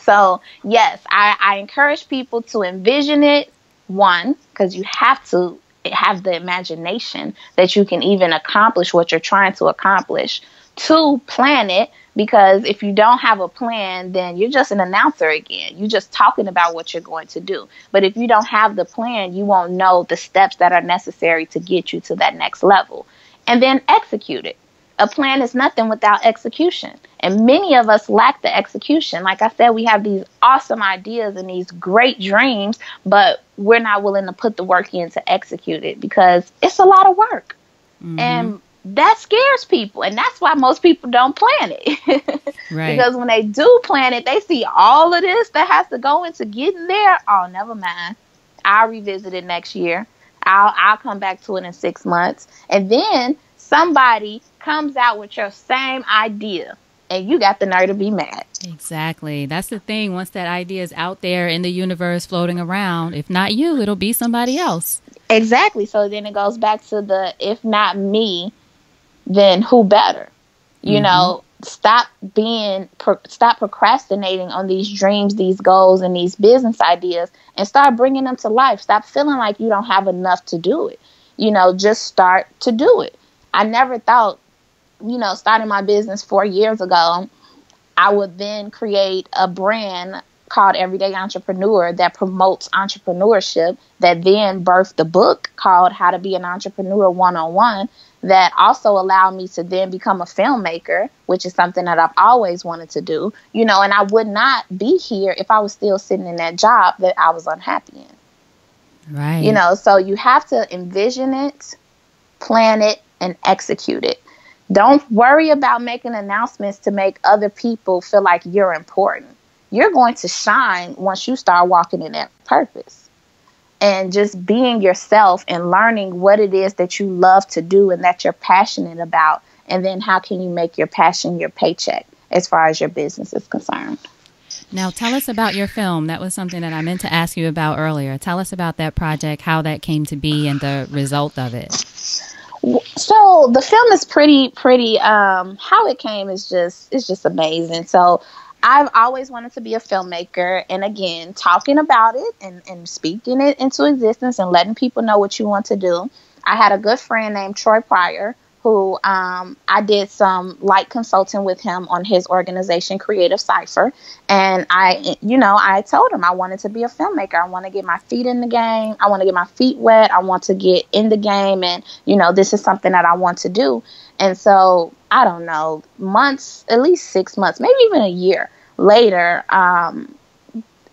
So, yes, I, I encourage people to envision it, one, because you have to have the imagination that you can even accomplish what you're trying to accomplish. Two, plan it because if you don't have a plan, then you're just an announcer again. You're just talking about what you're going to do. But if you don't have the plan, you won't know the steps that are necessary to get you to that next level. And then execute it. A plan is nothing without execution. And many of us lack the execution. Like I said, we have these awesome ideas and these great dreams, but we're not willing to put the work in to execute it because it's a lot of work. Mm-hmm. And that scares people and that's why most people don't plan it. Right. because when they do plan it they see all of this that has to go into getting there. Oh never mind. I'll revisit it next year. I'll i'll come back to it in six months. And then somebody comes out with your same idea and you got the nerve to be mad. Exactly. That's the thing. Once that idea is out there in the universe floating around if not you it'll be somebody else. Exactly. So then it goes back to the if not me then who better? You mm-hmm. know, stop being pro- stop procrastinating on these dreams, these goals, and these business ideas, and start bringing them to life. Stop feeling like you don't have enough to do it. You know, just start to do it. I never thought, you know, starting my business four years ago, I would then create a brand called Everyday Entrepreneur that promotes entrepreneurship that then birthed the book called How to Be an Entrepreneur 101 that also allowed me to then become a filmmaker, which is something that I've always wanted to do. You know, and I would not be here if I was still sitting in that job that I was unhappy in. Right. You know, so you have to envision it, plan it, and execute it. Don't worry about making announcements to make other people feel like you're important. You're going to shine once you start walking in that purpose and just being yourself and learning what it is that you love to do and that you're passionate about. And then how can you make your passion your paycheck as far as your business is concerned? Now, tell us about your film. That was something that I meant to ask you about earlier. Tell us about that project, how that came to be, and the result of it. So the film is pretty, pretty. Um, how it came is just, it's just amazing. So I've always wanted to be a filmmaker. And again, talking about it and, and speaking it into existence and letting people know what you want to do. I had a good friend named Troy Pryor who um, I did some light consulting with him on his organization, Creative Cipher. And I, you know, I told him I wanted to be a filmmaker. I want to get my feet in the game. I want to get my feet wet. I want to get in the game. And, you know, this is something that I want to do. And so, I don't know, months, at least six months, maybe even a year later, um,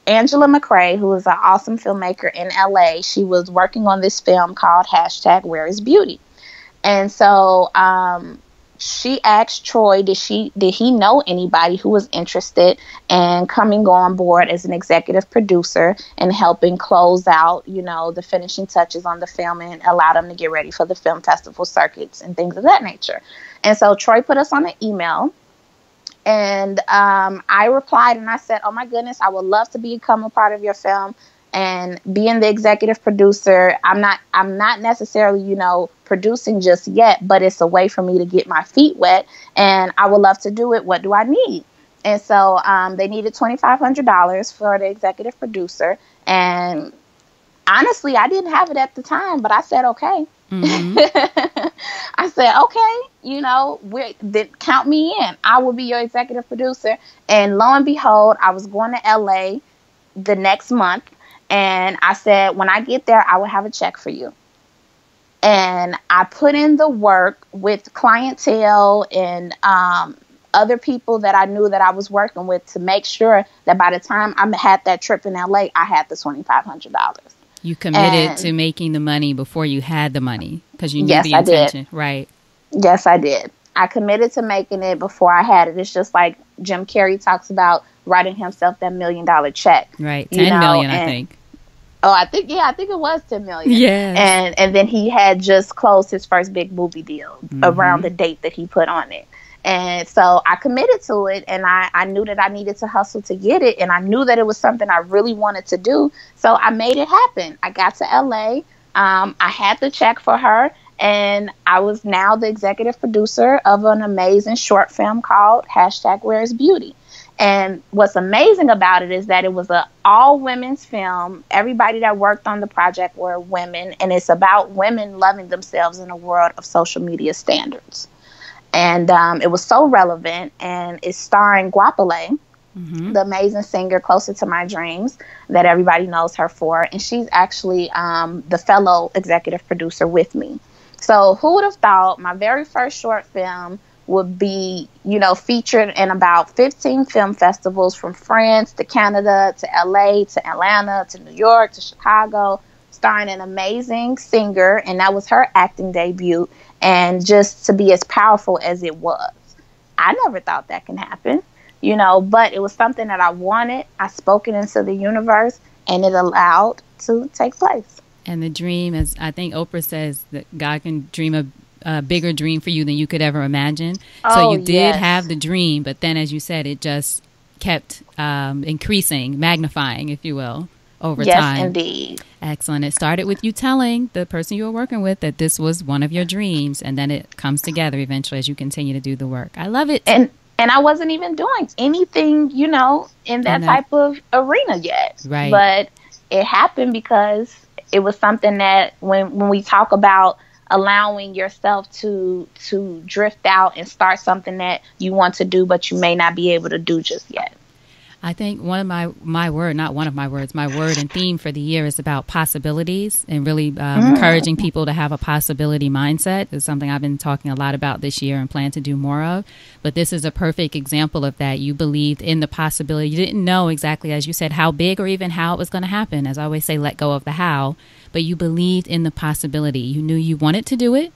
Angela McCrae, who is an awesome filmmaker in LA, she was working on this film called hashtag Where is Beauty. And so um, she asked Troy, did she did he know anybody who was interested in coming on board as an executive producer and helping close out, you know, the finishing touches on the film and allow them to get ready for the film festival circuits and things of that nature. And so Troy put us on an email and um, I replied and I said, Oh my goodness, I would love to become a part of your film and being the executive producer. I'm not I'm not necessarily, you know, producing just yet, but it's a way for me to get my feet wet and I would love to do it. What do I need? And so um, they needed $2,500 for the executive producer. And honestly, I didn't have it at the time, but I said, okay. Mm-hmm. I said, okay, you know, then count me in. I will be your executive producer. And lo and behold, I was going to LA the next month. And I said, when I get there, I will have a check for you. and I put in the work with clientele and um, other people that I knew that I was working with to make sure that by the time I had that trip in LA, I had the twenty five hundred dollars. You committed and to making the money before you had the money because you knew yes, the intention, I did. right? Yes, I did. I committed to making it before I had it. It's just like Jim Carrey talks about writing himself that million dollar check. Right, ten you know? million, and, I think. Oh, I think yeah, I think it was ten million. Yeah, and and then he had just closed his first big movie deal mm-hmm. around the date that he put on it. And so I committed to it and I, I knew that I needed to hustle to get it. And I knew that it was something I really wanted to do. So I made it happen. I got to LA. Um, I had the check for her. And I was now the executive producer of an amazing short film called Hashtag Where's Beauty. And what's amazing about it is that it was an all women's film. Everybody that worked on the project were women, and it's about women loving themselves in a world of social media standards and um, it was so relevant. And it's starring Goapele, mm-hmm. the amazing singer "Closer to My Dreams" that everybody knows her for, and she's actually um, the fellow executive producer with me. So who would have thought my very first short film would be, you know, featured in about 15 film festivals from France to Canada to LA to Atlanta to New York to Chicago, starring an amazing singer, and that was her acting debut and just to be as powerful as it was. I never thought that can happen, you know, but it was something that I wanted. I spoke it into the universe and it allowed to take place. And the dream, as I think Oprah says, that God can dream a, a bigger dream for you than you could ever imagine. Oh, so you did yes. have the dream, but then, as you said, it just kept um, increasing, magnifying, if you will over yes, time. Yes, indeed. Excellent. It started with you telling the person you were working with that this was one of your dreams, and then it comes together eventually as you continue to do the work. I love it. And and I wasn't even doing anything, you know, in that, that type of arena yet. Right. But it happened because it was something that when when we talk about allowing yourself to to drift out and start something that you want to do but you may not be able to do just yet. I think one of my my word, not one of my words, my word and theme for the year is about possibilities and really um, mm. encouraging people to have a possibility mindset. Is something I've been talking a lot about this year and plan to do more of. But this is a perfect example of that. You believed in the possibility. You didn't know exactly, as you said, how big or even how it was going to happen. As I always say, let go of the how. But you believed in the possibility. You knew you wanted to do it,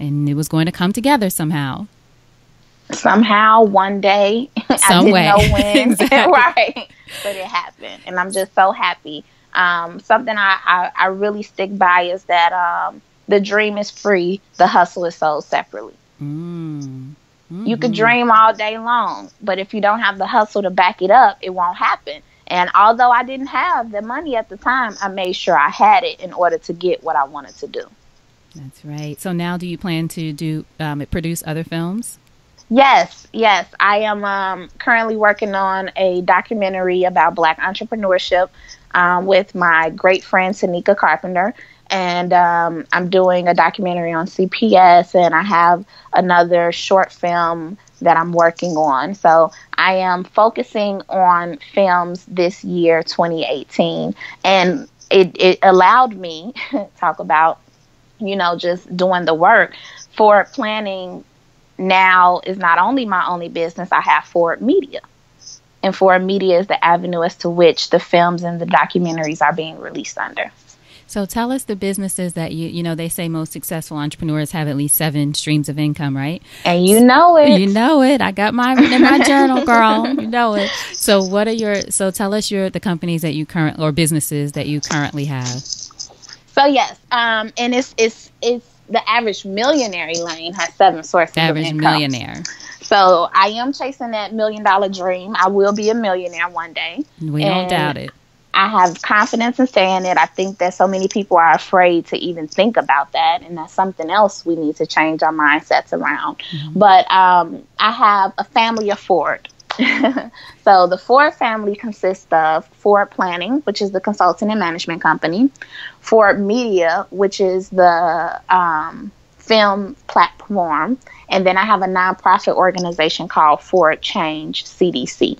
and it was going to come together somehow somehow one day Some I didn't know when exactly. right but it happened and i'm just so happy um, something I, I, I, really stick by is that um, the dream is free the hustle is sold separately mm. mm-hmm. you could dream all day long but if you don't have the hustle to back it up it won't happen and although i didn't have the money at the time i made sure i had it in order to get what i wanted to do that's right so now do you plan to do um, produce other films Yes, yes. I am um, currently working on a documentary about Black entrepreneurship um, with my great friend Tanika Carpenter. And um, I'm doing a documentary on CPS, and I have another short film that I'm working on. So I am focusing on films this year, 2018. And it, it allowed me to talk about, you know, just doing the work for planning now is not only my only business, I have Forward Media. And Forward Media is the avenue as to which the films and the documentaries are being released under. So tell us the businesses that you you know they say most successful entrepreneurs have at least seven streams of income, right? And you know it. You know it. I got my in my journal, girl. You know it. So what are your so tell us your the companies that you current or businesses that you currently have. So yes, um, and it's it's it's the average millionaire lane has seven sources. Average millionaire. So I am chasing that million dollar dream. I will be a millionaire one day. We don't doubt it. I have confidence in saying it. I think that so many people are afraid to even think about that, and that's something else we need to change our mindsets around. Mm-hmm. But um, I have a family of four. so the Forward family consists of Forward Planning, which is the consulting and management company, Forward Media, which is the um, film platform, and then I have a nonprofit organization called Forward Change CDC.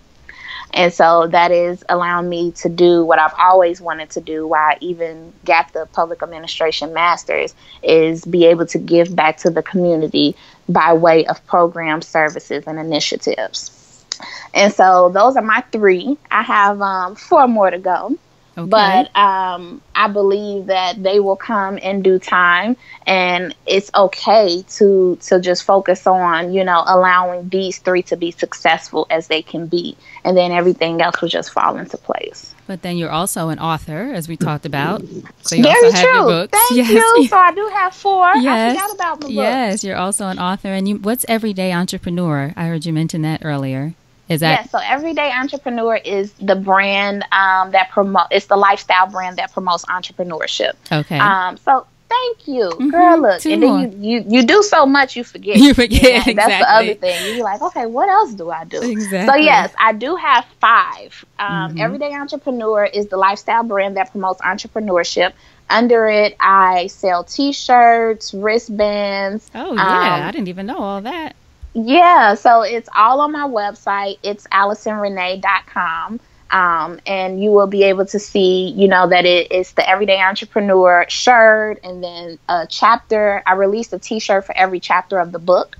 And so that is allowing me to do what I've always wanted to do, why I even got the public administration master's, is be able to give back to the community by way of programs, services, and initiatives. And so those are my three. I have um, four more to go. Okay. But um, I believe that they will come in due time, and it's okay to to just focus on you know allowing these three to be successful as they can be, and then everything else will just fall into place. But then you're also an author, as we talked about. So you Very also true. Have Thank yes. you. So I do have four. Yes. I forgot about my books. Yes, you're also an author, and you. What's Everyday Entrepreneur? I heard you mention that earlier. Is that yeah? So Everyday Entrepreneur is the brand um, that promote. It's the lifestyle brand that promotes entrepreneurship. Okay. Um. So thank you, mm-hmm. girl. Look, Two and more. then you, you you do so much you forget. You forget. Yeah, exactly. That's the other thing. You're like, okay, what else do I do? Exactly. So yes, I do have five. Um, mm-hmm. Everyday Entrepreneur is the lifestyle brand that promotes entrepreneurship. Under it, I sell T-shirts, wristbands. Oh yeah, um, I didn't even know all that. Yeah, so it's all on my website. It's AllisonRenee.com. Um, and you will be able to see, you know, that it is the Everyday Entrepreneur shirt and then a chapter. I released a t shirt for every chapter of the book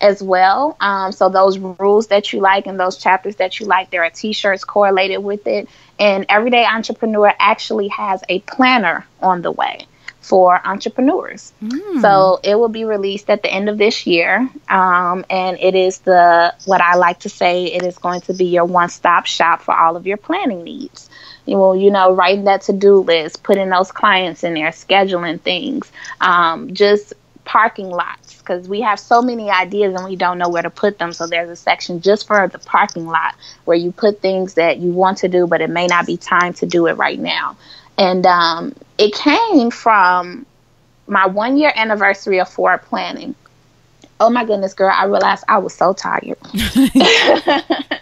as well. Um, so those rules that you like and those chapters that you like, there are t shirts correlated with it. And Everyday Entrepreneur actually has a planner on the way for entrepreneurs. Mm. So it will be released at the end of this year, um, and it is the what I like to say. It is going to be your one-stop shop for all of your planning needs. You will, you know, writing that to-do list, putting those clients in there, scheduling things, um, just parking lots because we have so many ideas and we don't know where to put them. So there's a section just for the parking lot where you put things that you want to do, but it may not be time to do it right now. And um, it came from my one year anniversary of forward planning. Oh my goodness, girl, I realized I was so tired.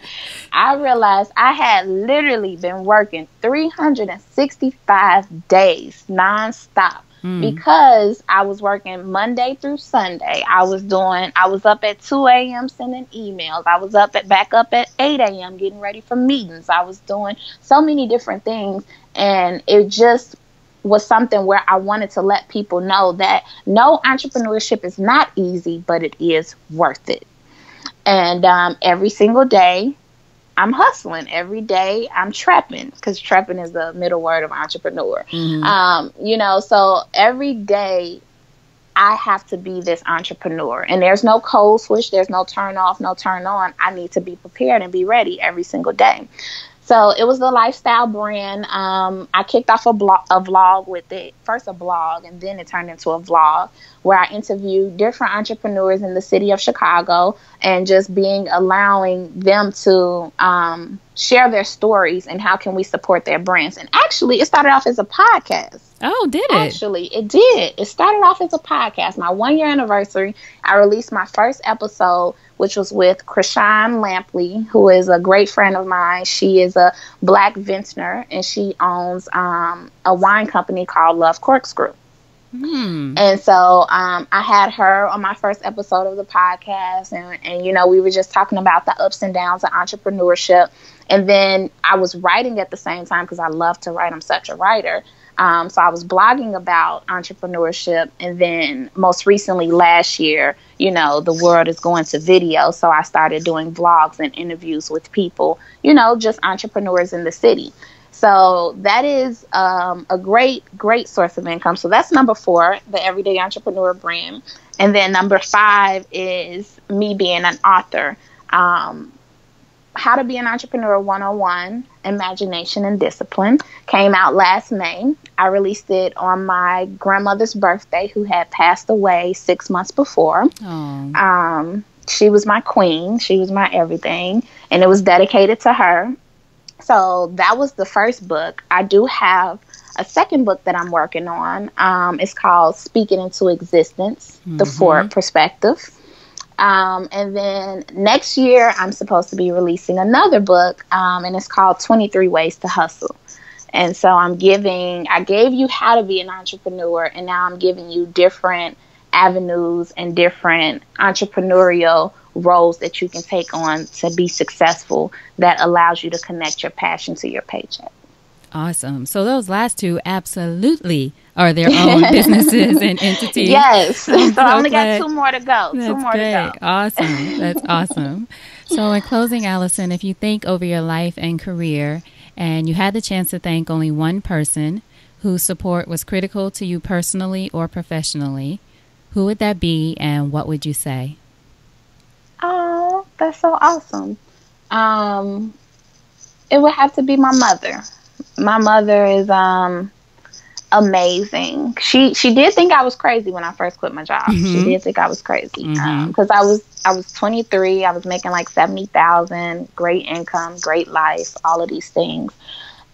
I realized I had literally been working 365 days nonstop mm. because I was working Monday through Sunday. I was doing, I was up at 2 a.m. sending emails. I was up at back up at 8 a.m. getting ready for meetings. I was doing so many different things. And it just was something where I wanted to let people know that no, entrepreneurship is not easy, but it is worth it. And um, every single day, I'm hustling every day. I'm trapping because trapping is the middle word of entrepreneur. Mm-hmm. Um, you know, so every day I have to be this entrepreneur, and there's no cold switch, there's no turn off, no turn on. I need to be prepared and be ready every single day. So it was the lifestyle brand. Um, I kicked off a, blog, a vlog with it. First a blog, and then it turned into a vlog where I interviewed different entrepreneurs in the city of Chicago and just being allowing them to um, share their stories and how can we support their brands. And actually, it started off as a podcast. Oh, did it? Actually, it did. It started off as a podcast. My one year anniversary, I released my first episode which was with Chrishon Lampley, who is a great friend of mine. She is a black vintner and she owns um, a wine company called Love Corkscrew. Hmm. And so um, I had her on my first episode of the podcast, and, and you know, we were just talking about the ups and downs of entrepreneurship. And then I was writing at the same time because I love to write. I'm such a writer. Um, so I was blogging about entrepreneurship, and then most recently last year, you know, the world is going to video. So I started doing vlogs and interviews with people, you know, just entrepreneurs in the city. So that is um, a great, great source of income. So that's number four, the Everyday Entrepreneur brand. And then number five is me being an author. Um, how to Be an Entrepreneur 101 Imagination and Discipline came out last May. I released it on my grandmother's birthday, who had passed away six months before. Um, she was my queen, she was my everything, and it was dedicated to her. So that was the first book. I do have a second book that I'm working on. Um, it's called Speaking into Existence mm-hmm. The Forward Perspective. Um, and then next year, I'm supposed to be releasing another book, um, and it's called 23 Ways to Hustle. And so I'm giving, I gave you how to be an entrepreneur, and now I'm giving you different avenues and different entrepreneurial roles that you can take on to be successful that allows you to connect your passion to your paycheck. Awesome. So those last two absolutely are their own businesses and entities. Yes. so I only got two more to go. That's two more great. to go. Awesome. That's awesome. So in closing, Allyson, if you think over your life and career and you had the chance to thank only one person whose support was critical to you personally or professionally, who would that be and what would you say? Oh, that's so awesome. Um, it would have to be my mother my mother is um amazing. She she did think I was crazy when I first quit my job. Mm-hmm. She did think I was crazy because mm-hmm. um, I was I was 23. I was making like seventy thousand, great income, great life, all of these things,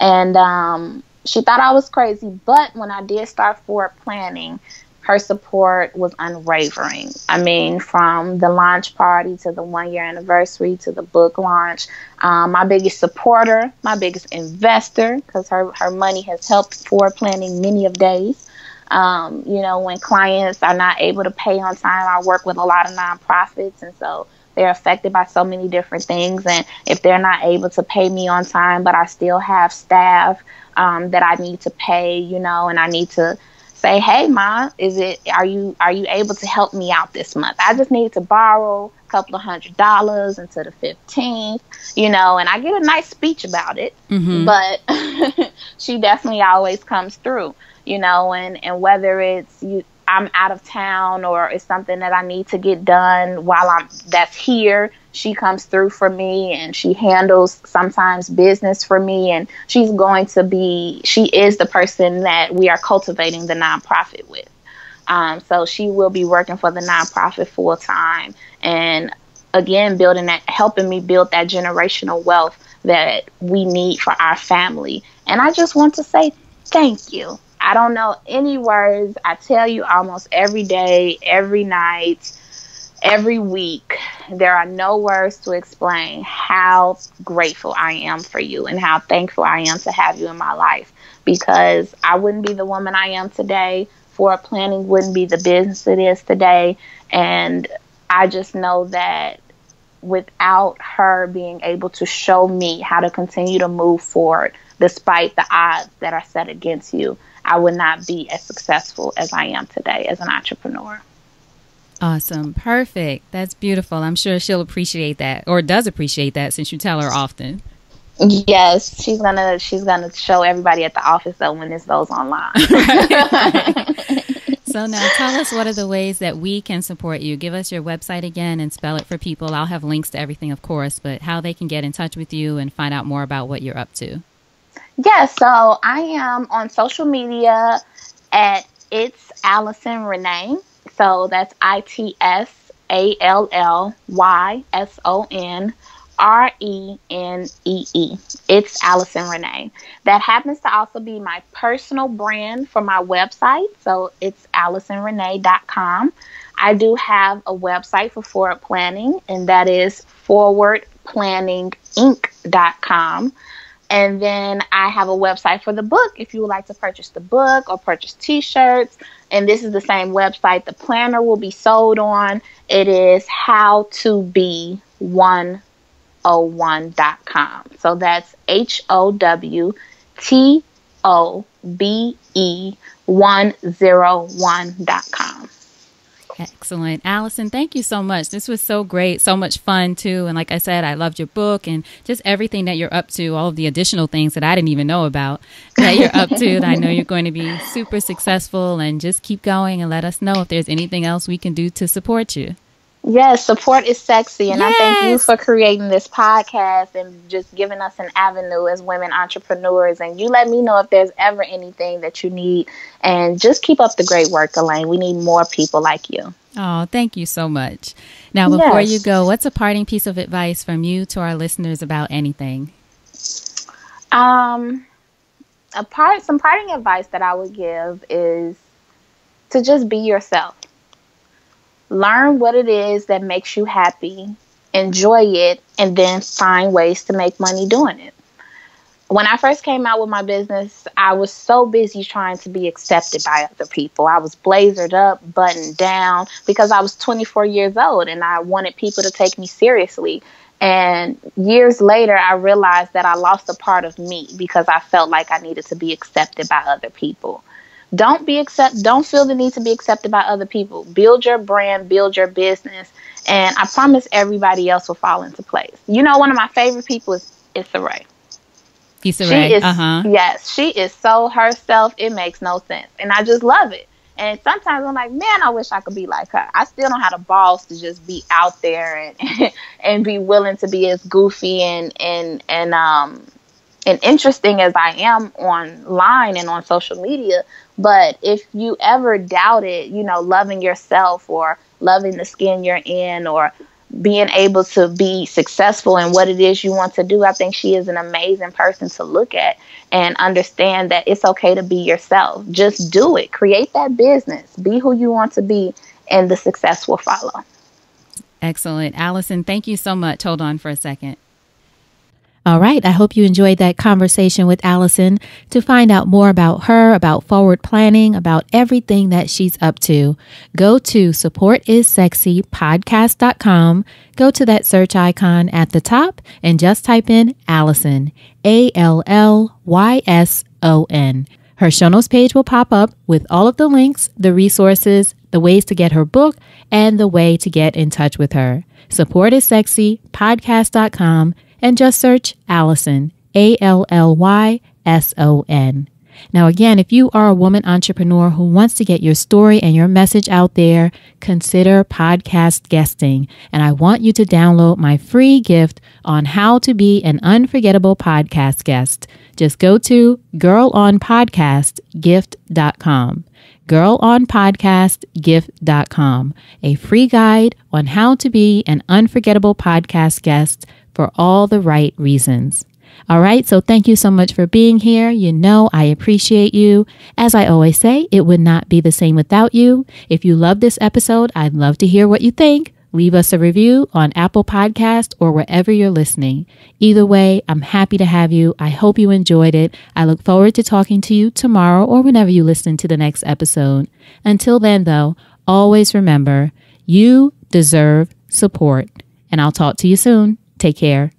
and um, she thought I was crazy. But when I did start forward planning, her support was unwavering. I mean, from the launch party to the one year anniversary to the book launch, um, my biggest supporter, my biggest investor, because her, her money has helped Forward Planning many of days. Um, you know, when clients are not able to pay on time, I work with a lot of nonprofits, and so they're affected by so many different things. And if they're not able to pay me on time, but I still have staff um, that I need to pay, you know, and I need to say, "Hey, ma, is it are you are you able to help me out this month? I just need to borrow a couple of hundred dollars until the fifteenth, you know." And I get a nice speech about it, mm-hmm. but she definitely always comes through, you know. And and whether it's you I'm out of town or it's something that I need to get done while I'm that's here. She comes through for me and she handles sometimes business for me and she's going to be she is the person that we are cultivating the nonprofit with. Um, so she will be working for the nonprofit full time and again building that helping me build that generational wealth that we need for our family. And I just want to say thank you. I don't know any words. I tell you almost every day, every night, every week. There are no words to explain how grateful I am for you and how thankful I am to have you in my life because I wouldn't be the woman I am today. Forward Planning wouldn't be the business it is today. And I just know that without her being able to show me how to continue to move forward despite the odds that are set against you, I would not be as successful as I am today as an entrepreneur. Awesome. Perfect. That's beautiful. I'm sure she'll appreciate that or does appreciate that since you tell her often. Yes, she's gonna she's gonna show everybody at the office though when this goes online. so now tell us what are the ways that we can support you. Give us your website again and spell it for people. I'll have links to everything of course, but how they can get in touch with you and find out more about what you're up to. Yeah, so I am on social media at it's Allyson Renee. So that's I T S A L L Y S O N R E N E E. It's Allyson Renee. That happens to also be my personal brand for my website. So it's AllysonRenee.com. I do have a website for forward planning, and that is forwardplanninginc.com. And then I have a website for the book if you would like to purchase the book or purchase t shirts. And this is the same website the planner will be sold on. It is how to be 101.com. So that's H O W T O B E 101.com. Excellent. Allyson, thank you so much. This was so great, so much fun too. And like I said, I loved your book and just everything that you're up to, all of the additional things that I didn't even know about that you're up to. I know you're going to be super successful and just keep going and let us know if there's anything else we can do to support you. Yes, support is sexy. And yes. I thank you for creating this podcast and just giving us an avenue as women entrepreneurs. And you let me know if there's ever anything that you need. And just keep up the great work, Elayne. We need more people like you. Oh, thank you so much. Now, before yes. you go, what's a parting piece of advice from you to our listeners about anything? Um, a part, some parting advice that I would give is to just be yourself learn what it is that makes you happy, enjoy it, and then find ways to make money doing it. when I first came out with my business, I was so busy trying to be accepted by other people. I was blazered up, buttoned down because I was 24 years old and I wanted people to take me seriously. And years later, I realized that I lost a part of me because I felt like I needed to be accepted by other people. Don't be accept. Don't feel the need to be accepted by other people. Build your brand, build your business, and I promise everybody else will fall into place. You know, one of my favorite people is Issa Rae. Issa Rae. Is, uh-huh. yes, she is so herself. It makes no sense, and I just love it. And sometimes I'm like, man, I wish I could be like her. I still don't have the balls to just be out there and and be willing to be as goofy and and and um and interesting as I am online and on social media. But if you ever doubted, you know, loving yourself or loving the skin you're in or being able to be successful in what it is you want to do, I think she is an amazing person to look at and understand that it's okay to be yourself. Just do it. Create that business. Be who you want to be, and the success will follow. Excellent. Allyson, thank you so much. Hold on for a second. All right. I hope you enjoyed that conversation with Allyson. To find out more about her, about forward planning, about everything that she's up to, go to supportissexypodcast.com. Go to that search icon at the top and just type in Allyson, A L L Y S O N. Her show notes page will pop up with all of the links, the resources, the ways to get her book, and the way to get in touch with her. Supportissexypodcast.com and just search Allyson, A L L Y S O N. Now, again, if you are a woman entrepreneur who wants to get your story and your message out there, consider podcast guesting. And I want you to download my free gift on how to be an unforgettable podcast guest. Just go to girlonpodcastgift.com. Girlonpodcastgift.com, a free guide on how to be an unforgettable podcast guest for all the right reasons. All right, so thank you so much for being here. You know, I appreciate you. As I always say, it would not be the same without you. If you love this episode, I'd love to hear what you think. Leave us a review on Apple Podcast or wherever you're listening. Either way, I'm happy to have you. I hope you enjoyed it. I look forward to talking to you tomorrow or whenever you listen to the next episode. Until then, though, always remember you deserve support. And I'll talk to you soon. Take care.